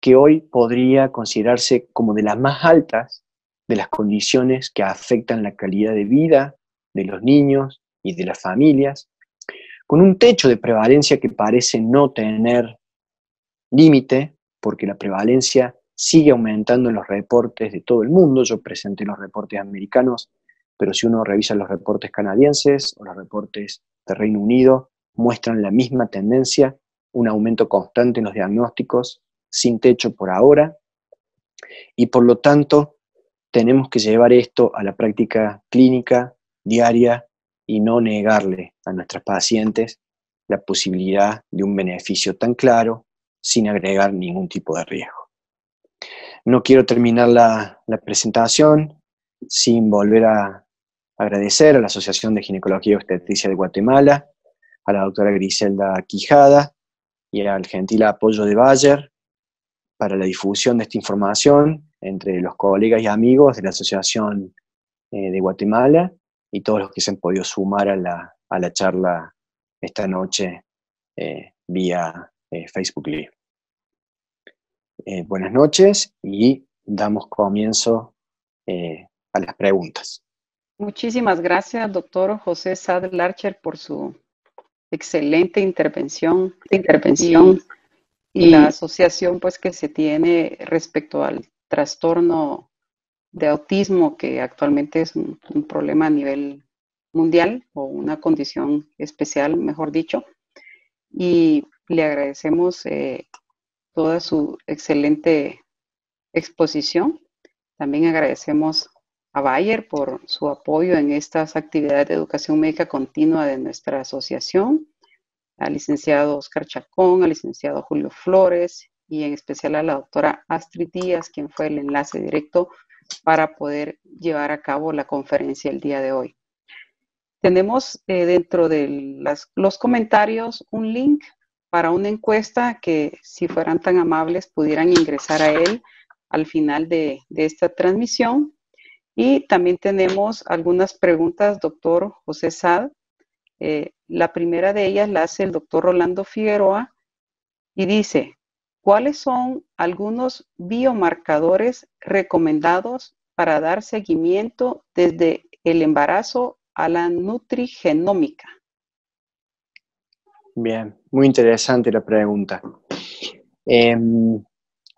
que hoy podría considerarse como de las más altas de las condiciones que afectan la calidad de vida de los niños y de las familias, con un techo de prevalencia que parece no tener límite, porque la prevalencia sigue aumentando en los reportes de todo el mundo. Yo presenté los reportes americanos, pero si uno revisa los reportes canadienses o los reportes de Reino Unido, muestran la misma tendencia, un aumento constante en los diagnósticos, sin techo por ahora, y por lo tanto tenemos que llevar esto a la práctica clínica diaria y no negarle a nuestras pacientes la posibilidad de un beneficio tan claro sin agregar ningún tipo de riesgo. No quiero terminar la, presentación sin volver a agradecer a la Asociación de Ginecología y Obstetricia de Guatemala, a la doctora Griselda Quijada y al gentil apoyo de Bayer para la difusión de esta información entre los colegas y amigos de la Asociación eh, de Guatemala y todos los que se han podido sumar a la, charla esta noche eh, vía eh, Facebook Live. buenas noches y damos comienzo a las preguntas. Muchísimas gracias, doctor José Sad Larcher, por su excelente intervención. intervención y, la asociación pues, que se tiene respecto al trastorno de autismo, que actualmente es un, problema a nivel mundial o una condición especial, mejor dicho. Y le agradecemos eh, toda su excelente exposición. También agradecemos a Bayer por su apoyo en estas actividades de educación médica continua de nuestra asociación, al licenciado Oscar Chacón, al licenciado Julio Flores y en especial a la doctora Astrid Díaz, quien fue el enlace directo para poder llevar a cabo la conferencia el día de hoy. Tenemos eh, dentro de los comentarios un link para una encuesta que si fueran tan amables pudieran ingresar a él al final de, esta transmisión. Y también tenemos algunas preguntas, doctor José Sad. Eh, la primera de ellas la hace el doctor Rolando Figueroa y dice, ¿Cuáles son algunos biomarcadores recomendados para dar seguimiento desde el embarazo a la nutrigenómica? Bien, muy interesante la pregunta. Em,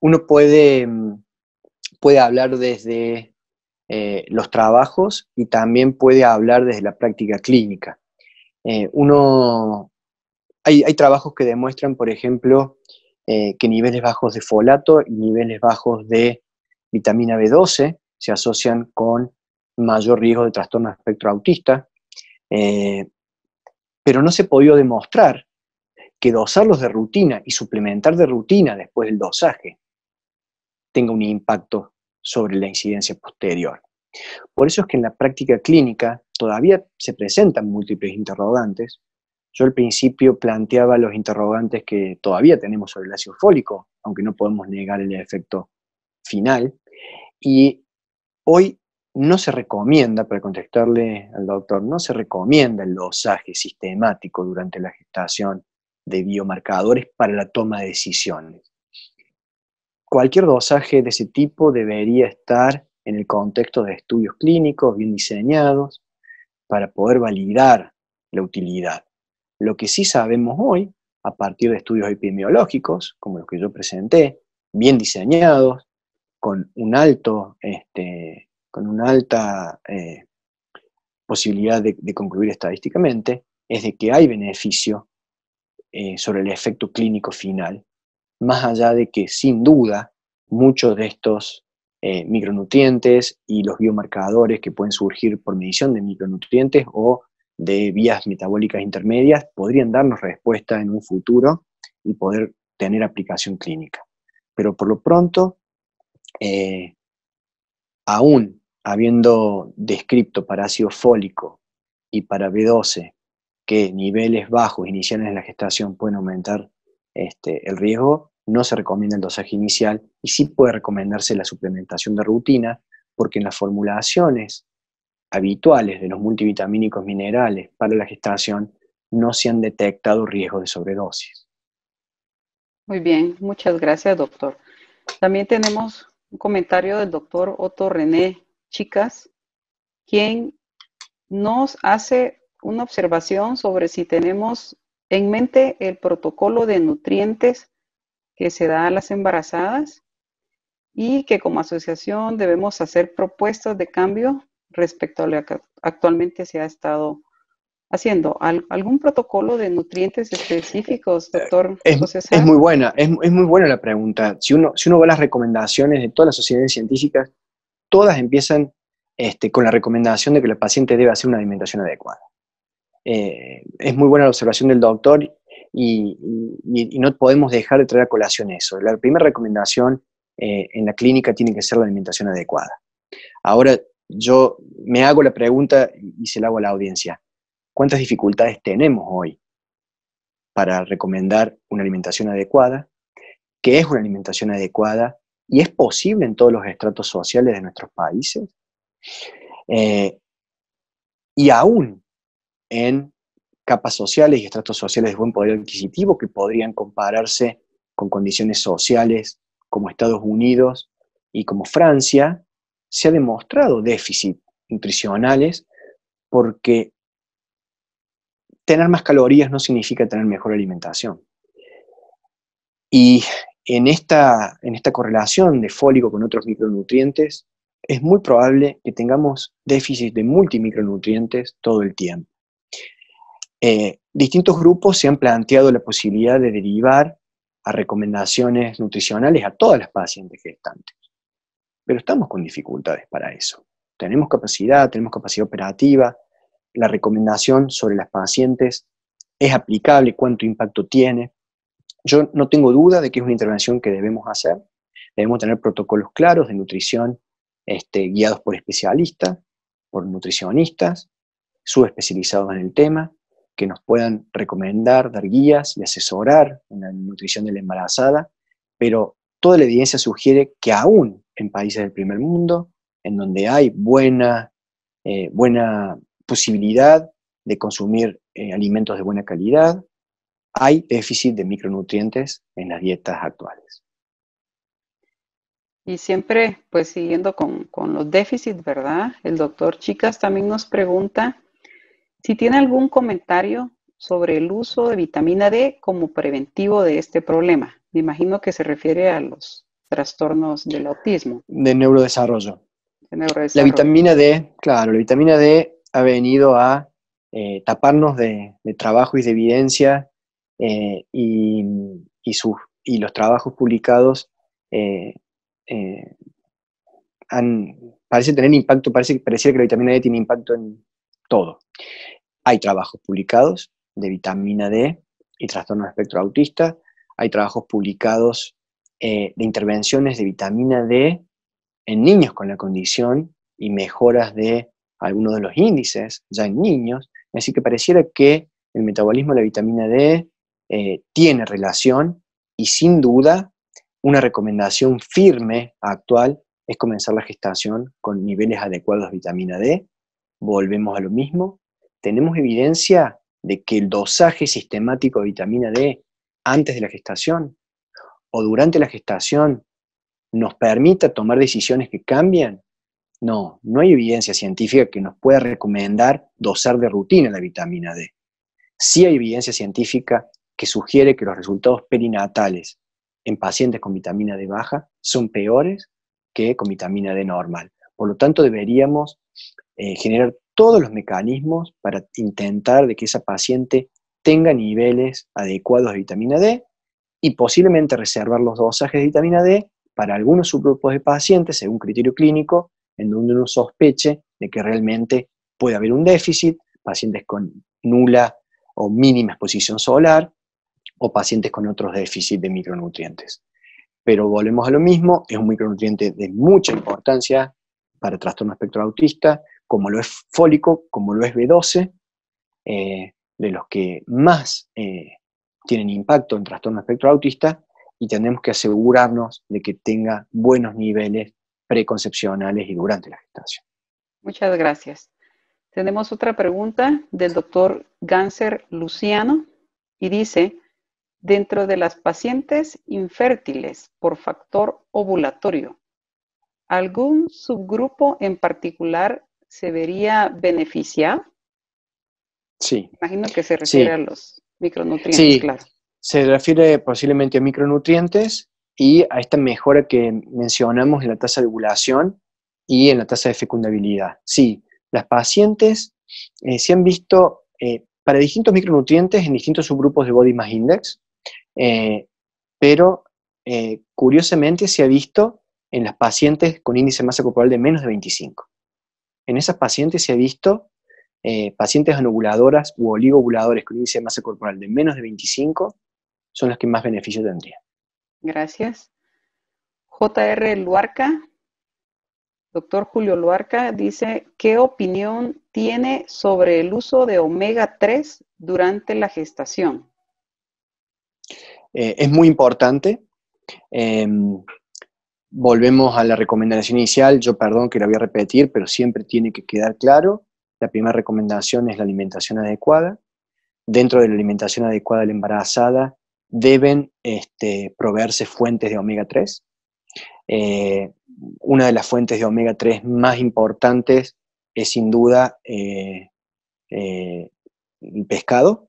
uno puede, puede hablar desde eh, los trabajos y también puede hablar desde la práctica clínica. Eh, uno, hay, hay, trabajos que demuestran, por ejemplo, eh, que niveles bajos de folato y niveles bajos de vitamina B12 se asocian con mayor riesgo de trastorno de espectro autista, eh, pero no se podido demostrar que dosarlos de rutina y suplementar de rutina después del dosaje tenga un impacto sobre la incidencia posterior. Por eso es que en la práctica clínica todavía se presentan múltiples interrogantes yo al principio planteaba los interrogantes que todavía tenemos sobre el ácido fólico, aunque no podemos negar el efecto final. Y hoy no se recomienda, para contestarle al doctor, no se recomienda el dosaje sistemático durante la gestación de biomarcadores para la toma de decisiones. Cualquier dosaje de ese tipo debería estar en el contexto de estudios clínicos bien diseñados para poder validar la utilidad. Lo que sí sabemos hoy a partir de estudios epidemiológicos, como los que yo presenté, bien diseñados, con un alto, este, con una alta eh, posibilidad de, concluir estadísticamente, es de que hay beneficio eh, sobre el efecto clínico final, más allá de que sin duda muchos de estos eh, micronutrientes y los biomarcadores que pueden surgir por medición de micronutrientes o de vías metabólicas intermedias podrían darnos respuesta en un futuro y poder tener aplicación clínica. Pero por lo pronto, eh, aún habiendo descrito para ácido fólico y para B12 que niveles bajos iniciales en la gestación pueden aumentar este, el riesgo, no se recomienda el dosaje inicial y sí puede recomendarse la suplementación de rutina, porque en las formulaciones habituales de los multivitamínicos minerales para la gestación no se han detectado riesgos de sobredosis. Muy bien, muchas gracias, doctor. También tenemos un comentario del doctor Otto René Chicas, quien nos hace una observación sobre si tenemos en mente el protocolo de nutrientes que se da a las embarazadas y que como asociación debemos hacer propuestas de cambio respecto a lo que actualmente se ha estado haciendo? ¿Algún protocolo de nutrientes específicos, doctor es, Es muy buena, es, muy buena la pregunta. Si uno, si uno ve las recomendaciones de todas las sociedades científicas, todas empiezan este, con la recomendación de que el paciente debe hacer una alimentación adecuada. Eh, es muy buena la observación del doctor y, no podemos dejar de traer a colación eso. La primera recomendación eh, en la clínica tiene que ser la alimentación adecuada. Ahora, yo me hago la pregunta y se la hago a la audiencia. ¿Cuántas dificultades tenemos hoy para recomendar una alimentación adecuada? ¿Qué es una alimentación adecuada? ¿Y es posible en todos los estratos sociales de nuestros países? Eh, y aún en capas sociales y estratos sociales de buen poder adquisitivo que podrían compararse con condiciones sociales como Estados Unidos y como Francia, se ha demostrado déficit nutricionales porque tener más calorías no significa tener mejor alimentación. Y en esta, en esta correlación de fólico con otros micronutrientes, es muy probable que tengamos déficit de multimicronutrientes todo el tiempo. Eh, distintos grupos se han planteado la posibilidad de derivar a recomendaciones nutricionales a todas las pacientes gestantes pero estamos con dificultades para eso. Tenemos capacidad, tenemos capacidad operativa, la recomendación sobre las pacientes es aplicable, cuánto impacto tiene. Yo no tengo duda de que es una intervención que debemos hacer. Debemos tener protocolos claros de nutrición este, guiados por especialistas, por nutricionistas, subespecializados en el tema, que nos puedan recomendar, dar guías y asesorar en la nutrición de la embarazada, pero toda la evidencia sugiere que aún en países del primer mundo, en donde hay buena, eh, buena posibilidad de consumir eh, alimentos de buena calidad, hay déficit de micronutrientes en las dietas actuales. Y siempre, pues siguiendo con, con los déficits, ¿verdad? El doctor Chicas también nos pregunta si tiene algún comentario sobre el uso de vitamina D como preventivo de este problema. Me imagino que se refiere a los trastornos del autismo. De neurodesarrollo. La vitamina D, claro, la vitamina D ha venido a eh, taparnos de, trabajo y de evidencia eh, y, y, los trabajos publicados eh, han, parece tener impacto, parece, parecía que la vitamina D tiene impacto en todo. Hay trabajos publicados de vitamina D y trastorno de espectro autista, hay trabajos publicados eh, de intervenciones de vitamina D en niños con la condición y mejoras de algunos de los índices ya en niños. Así que pareciera que el metabolismo de la vitamina D eh, tiene relación y sin duda una recomendación firme actual es comenzar la gestación con niveles adecuados de vitamina D. Volvemos a lo mismo. Tenemos evidencia de que el dosaje sistemático de vitamina D antes de la gestación o durante la gestación nos permita tomar decisiones que cambian? No, no hay evidencia científica que nos pueda recomendar dosar de rutina la vitamina D. Sí hay evidencia científica que sugiere que los resultados perinatales en pacientes con vitamina D baja son peores que con vitamina D normal. Por lo tanto, deberíamos eh, generar todos los mecanismos para intentar de que esa paciente tenga niveles adecuados de vitamina D y posiblemente reservar los dosajes de vitamina D para algunos subgrupos de pacientes, según criterio clínico, en donde uno sospeche de que realmente puede haber un déficit, pacientes con nula o mínima exposición solar o pacientes con otros déficits de micronutrientes. Pero volvemos a lo mismo, es un micronutriente de mucha importancia para el trastorno espectro autista, como lo es fólico, como lo es B12, eh, de los que más eh, tienen impacto en trastorno espectro autista, y tenemos que asegurarnos de que tenga buenos niveles preconcepcionales y durante la gestación. Muchas gracias. Tenemos otra pregunta del doctor Ganser Luciano y dice, dentro de las pacientes infértiles por factor ovulatorio, ¿algún subgrupo en particular se vería beneficiado? Sí. Imagino que se refiere a los micronutrientes, sí. claro. Se refiere posiblemente a micronutrientes y a esta mejora que mencionamos en la tasa de ovulación y en la tasa de fecundabilidad. Sí, las pacientes eh, se han visto eh, para distintos micronutrientes en distintos subgrupos de Body Mass Index, eh, pero curiosamente se ha visto en las pacientes con índice de masa corporal de menos de 25. En esas pacientes se ha visto pacientes anovuladoras u oligovuladores con índice de masa corporal de menos de 25 son las que más beneficio tendrían. Gracias. JR Luarca Doctor Julio Luarca dice, ¿qué opinión tiene sobre el uso de omega 3 durante la gestación? Eh, es muy importante. Em, volvemos a la recomendación inicial. Yo perdón que la voy a repetir, pero siempre tiene que quedar claro. La primera recomendación es la alimentación adecuada. Dentro de la alimentación adecuada de la embarazada deben este, proveerse fuentes de omega 3. Eh, una de las fuentes de omega 3 más importantes es sin duda eh, eh, el pescado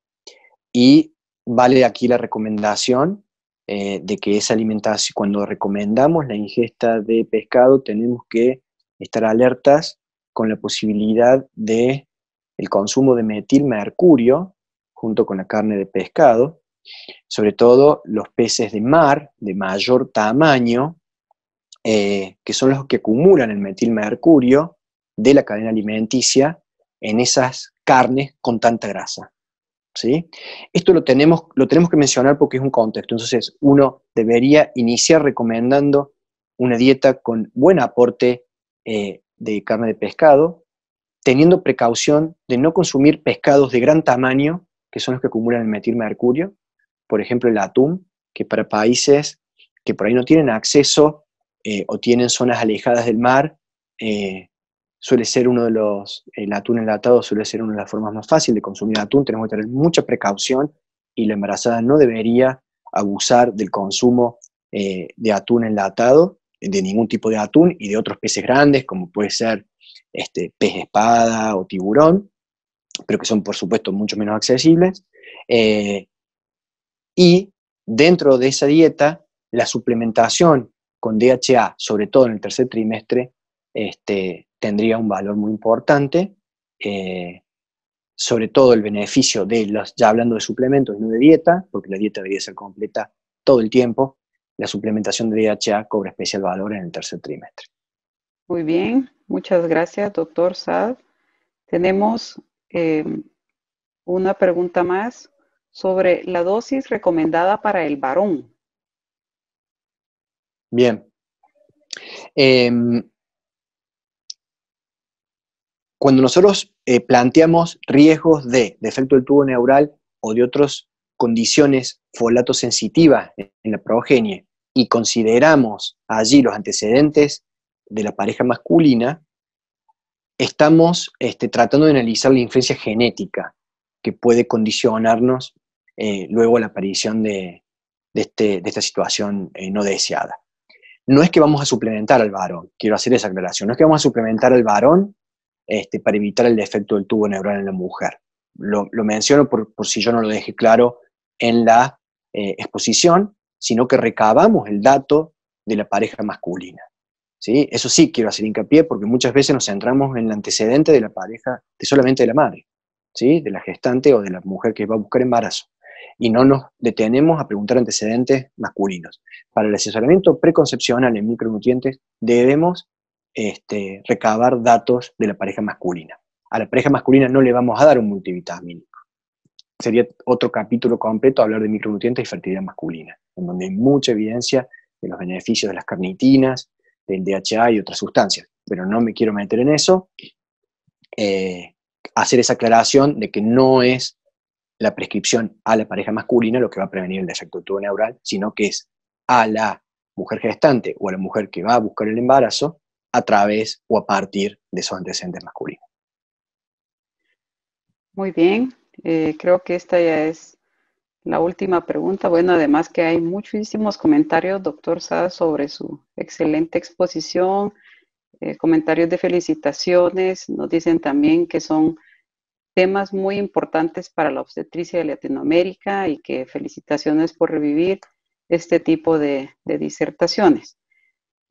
y vale aquí la recomendación de que esa alimentación, cuando recomendamos la ingesta de pescado, tenemos que estar alertas con la posibilidad de el consumo de metilmercurio junto con la carne de pescado, sobre todo los peces de mar de mayor tamaño, eh, que son los que acumulan el metilmercurio de la cadena alimenticia en esas carnes con tanta grasa. ¿sí? Esto lo tenemos, lo tenemos que mencionar porque es un contexto. Entonces, uno debería iniciar recomendando una dieta con buen aporte eh, de carne de pescado, teniendo precaución de no consumir pescados de gran tamaño, que son los que acumulan el metilmercurio, por ejemplo el atún, que para países que por ahí no tienen acceso eh, o tienen zonas alejadas del mar, eh, suele ser uno de los, el atún enlatado suele ser una de las formas más fáciles de consumir atún, tenemos que tener mucha precaución y la embarazada no debería abusar del consumo eh, de atún enlatado, de ningún tipo de atún y de otros peces grandes, como puede ser este, pez espada o tiburón, pero que son por supuesto mucho menos accesibles. y dentro de esa dieta, la suplementación con DHA, sobre todo en el tercer trimestre, este, tendría un valor muy importante, eh, sobre todo el beneficio de los, ya hablando de suplementos no de dieta, porque la dieta debería ser completa todo el tiempo, la suplementación de DHA cobra especial valor en el tercer trimestre. Muy bien, muchas gracias, doctor Saad. Tenemos eh, una pregunta más sobre la dosis recomendada para el varón. Bien. Em, cuando nosotros eh, planteamos riesgos de defecto del tubo neural o de otras condiciones folatosensitivas en la progenie y consideramos allí los antecedentes de la pareja masculina, estamos este, tratando de analizar la influencia genética que puede condicionarnos eh, luego la aparición de, este, esta situación eh, no deseada no es que vamos a suplementar al varón, quiero hacer esa aclaración, no es que vamos a suplementar al varón este, para evitar el defecto del tubo neural en la mujer. Lo, menciono por, si yo no lo dejé claro en la eh, exposición, sino que recabamos el dato de la pareja masculina. ¿sí? Eso sí quiero hacer hincapié porque muchas veces nos centramos en el antecedente de la pareja, de solamente de la madre, ¿sí? de la gestante o de la mujer que va a buscar embarazo. Y no nos detenemos a preguntar antecedentes masculinos. Para el asesoramiento preconcepcional en micronutrientes debemos este, recabar datos de la pareja masculina. A la pareja masculina no le vamos a dar un multivitamínico. Sería otro capítulo completo hablar de micronutrientes y fertilidad masculina, en donde hay mucha evidencia de los beneficios de las carnitinas, del DHA y otras sustancias. Pero no me quiero meter en eso. Eh, hacer esa aclaración de que no es la prescripción a la pareja masculina lo que va a prevenir el defecto tubo neural, sino que es a la mujer gestante o a la mujer que va a buscar el embarazo a través o a partir de esos antecedentes masculinos. Muy bien, eh, creo que esta ya es la última pregunta. Bueno, además que hay muchísimos comentarios, doctor Sada, sobre su excelente exposición, eh, comentarios de felicitaciones. Nos dicen también que son temas muy importantes para la obstetricia de Latinoamérica y que felicitaciones por revivir este tipo de, de disertaciones.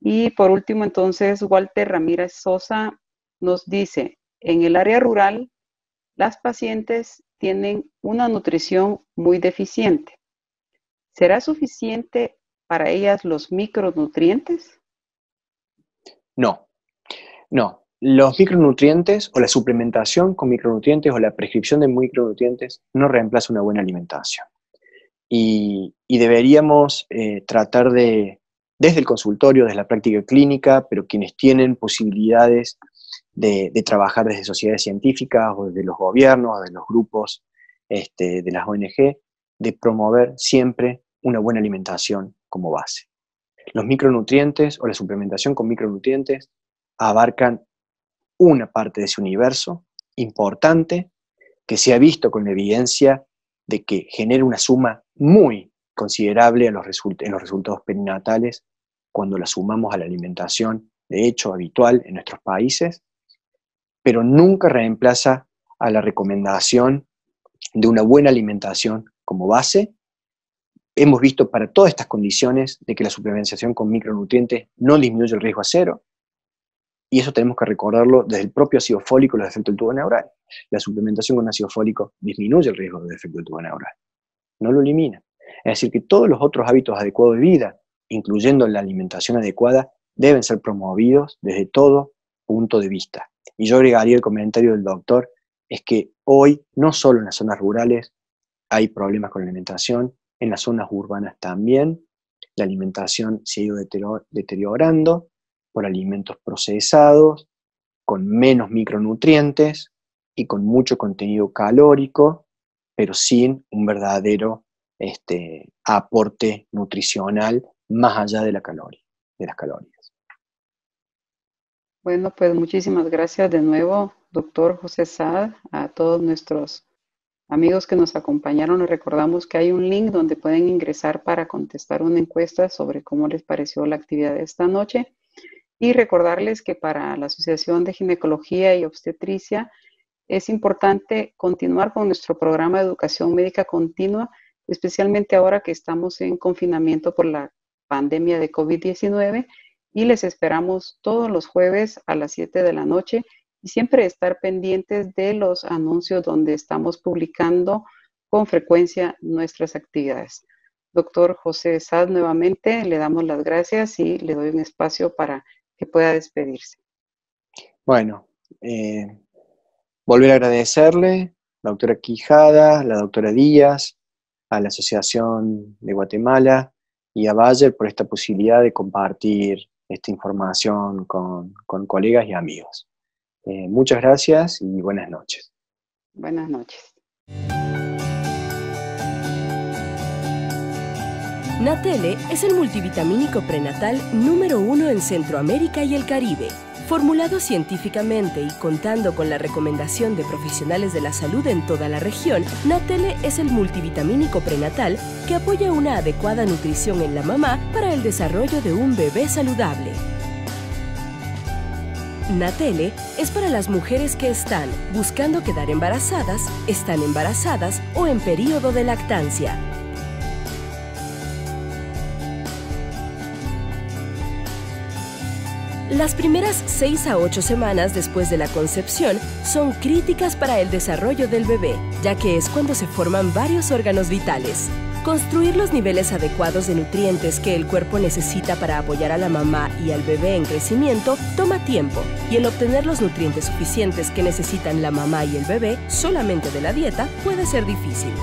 Y por último, entonces, Walter Ramírez Sosa nos dice, en el área rural, las pacientes tienen una nutrición muy deficiente. ¿Será suficiente para ellas los micronutrientes? No, no. Los micronutrientes o la suplementación con micronutrientes o la prescripción de micronutrientes no reemplaza una buena alimentación. Y, deberíamos eh, tratar de, desde el consultorio, desde la práctica clínica, pero quienes tienen posibilidades de, trabajar desde sociedades científicas o desde los gobiernos o de los grupos este, de las ONG, de promover siempre una buena alimentación como base. Los micronutrientes o la suplementación con micronutrientes abarcan una parte de ese universo importante que se ha visto con evidencia de que genera una suma muy considerable en los resultados perinatales cuando la sumamos a la alimentación de hecho habitual en nuestros países, pero nunca reemplaza a la recomendación de una buena alimentación como base. Hemos visto para todas estas condiciones de que la suplementación con micronutrientes no disminuye el riesgo a cero, y eso tenemos que recordarlo desde el propio ácido fólico los efectos del tubo neural. La suplementación con ácido fólico disminuye el riesgo de defecto del tubo neural, no lo elimina. Es decir, que todos los otros hábitos adecuados de vida incluyendo la alimentación adecuada, deben ser promovidos desde todo punto de vista. Y yo agregaría el comentario del doctor, es que hoy no solo en las zonas rurales hay problemas con la alimentación, en las zonas urbanas también, la alimentación se ha ido deteriorando por alimentos procesados, con menos micronutrientes y con mucho contenido calórico, pero sin un verdadero este, aporte nutricional más allá de, la caloría, de las calorías. Bueno, pues muchísimas gracias de nuevo, doctor José Sad, a todos nuestros amigos que nos acompañaron. Les recordamos que hay un link donde pueden ingresar para contestar una encuesta sobre cómo les pareció la actividad de esta noche. Y recordarles que para la Asociación de Ginecología y Obstetricia es importante continuar con nuestro programa de educación médica continua, especialmente ahora que estamos en confinamiento por la pandemia de COVID-19 y les esperamos todos los jueves a las 7 de la noche y siempre estar pendientes de los anuncios donde estamos publicando con frecuencia nuestras actividades. Doctor José Sad, nuevamente le damos las gracias y le doy un espacio para que pueda despedirse. Bueno, eh, volver a agradecerle, la doctora Quijada, la doctora Díaz, a la Asociación de Guatemala, y a Bayer por esta posibilidad de compartir esta información con, colegas y amigos. Eh, muchas gracias y buenas noches. Buenas noches. Natele es el multivitamínico prenatal número uno en Centroamérica y el Caribe Formulado científicamente y contando con la recomendación de profesionales de la salud en toda la región, Natele es el multivitamínico prenatal que apoya una adecuada nutrición en la mamá para el desarrollo de un bebé saludable. Natele es para las mujeres que están buscando quedar embarazadas, están embarazadas o en periodo de lactancia. Las primeras 6 a 8 semanas después de la concepción son críticas para el desarrollo del bebé, ya que es cuando se forman varios órganos vitales. Construir los niveles adecuados de nutrientes que el cuerpo necesita para apoyar a la mamá y al bebé en crecimiento toma tiempo, y el obtener los nutrientes suficientes que necesitan la mamá y el bebé solamente de la dieta puede ser difícil.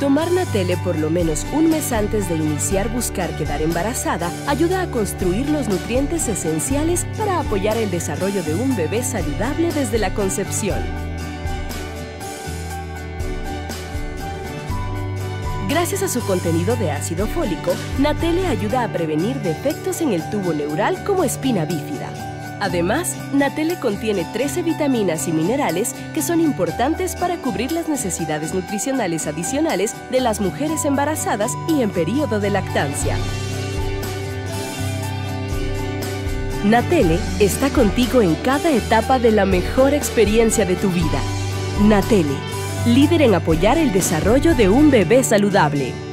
Tomar Natele por lo menos un mes antes de iniciar buscar quedar embarazada ayuda a construir los nutrientes esenciales para apoyar el desarrollo de un bebé saludable desde la concepción. Gracias a su contenido de ácido fólico, Natele ayuda a prevenir defectos en el tubo neural como espina bífida. Además, Natele contiene 13 vitaminas y minerales que son importantes para cubrir las necesidades nutricionales adicionales de las mujeres embarazadas y en periodo de lactancia. Natele está contigo en cada etapa de la mejor experiencia de tu vida. Natele, líder en apoyar el desarrollo de un bebé saludable.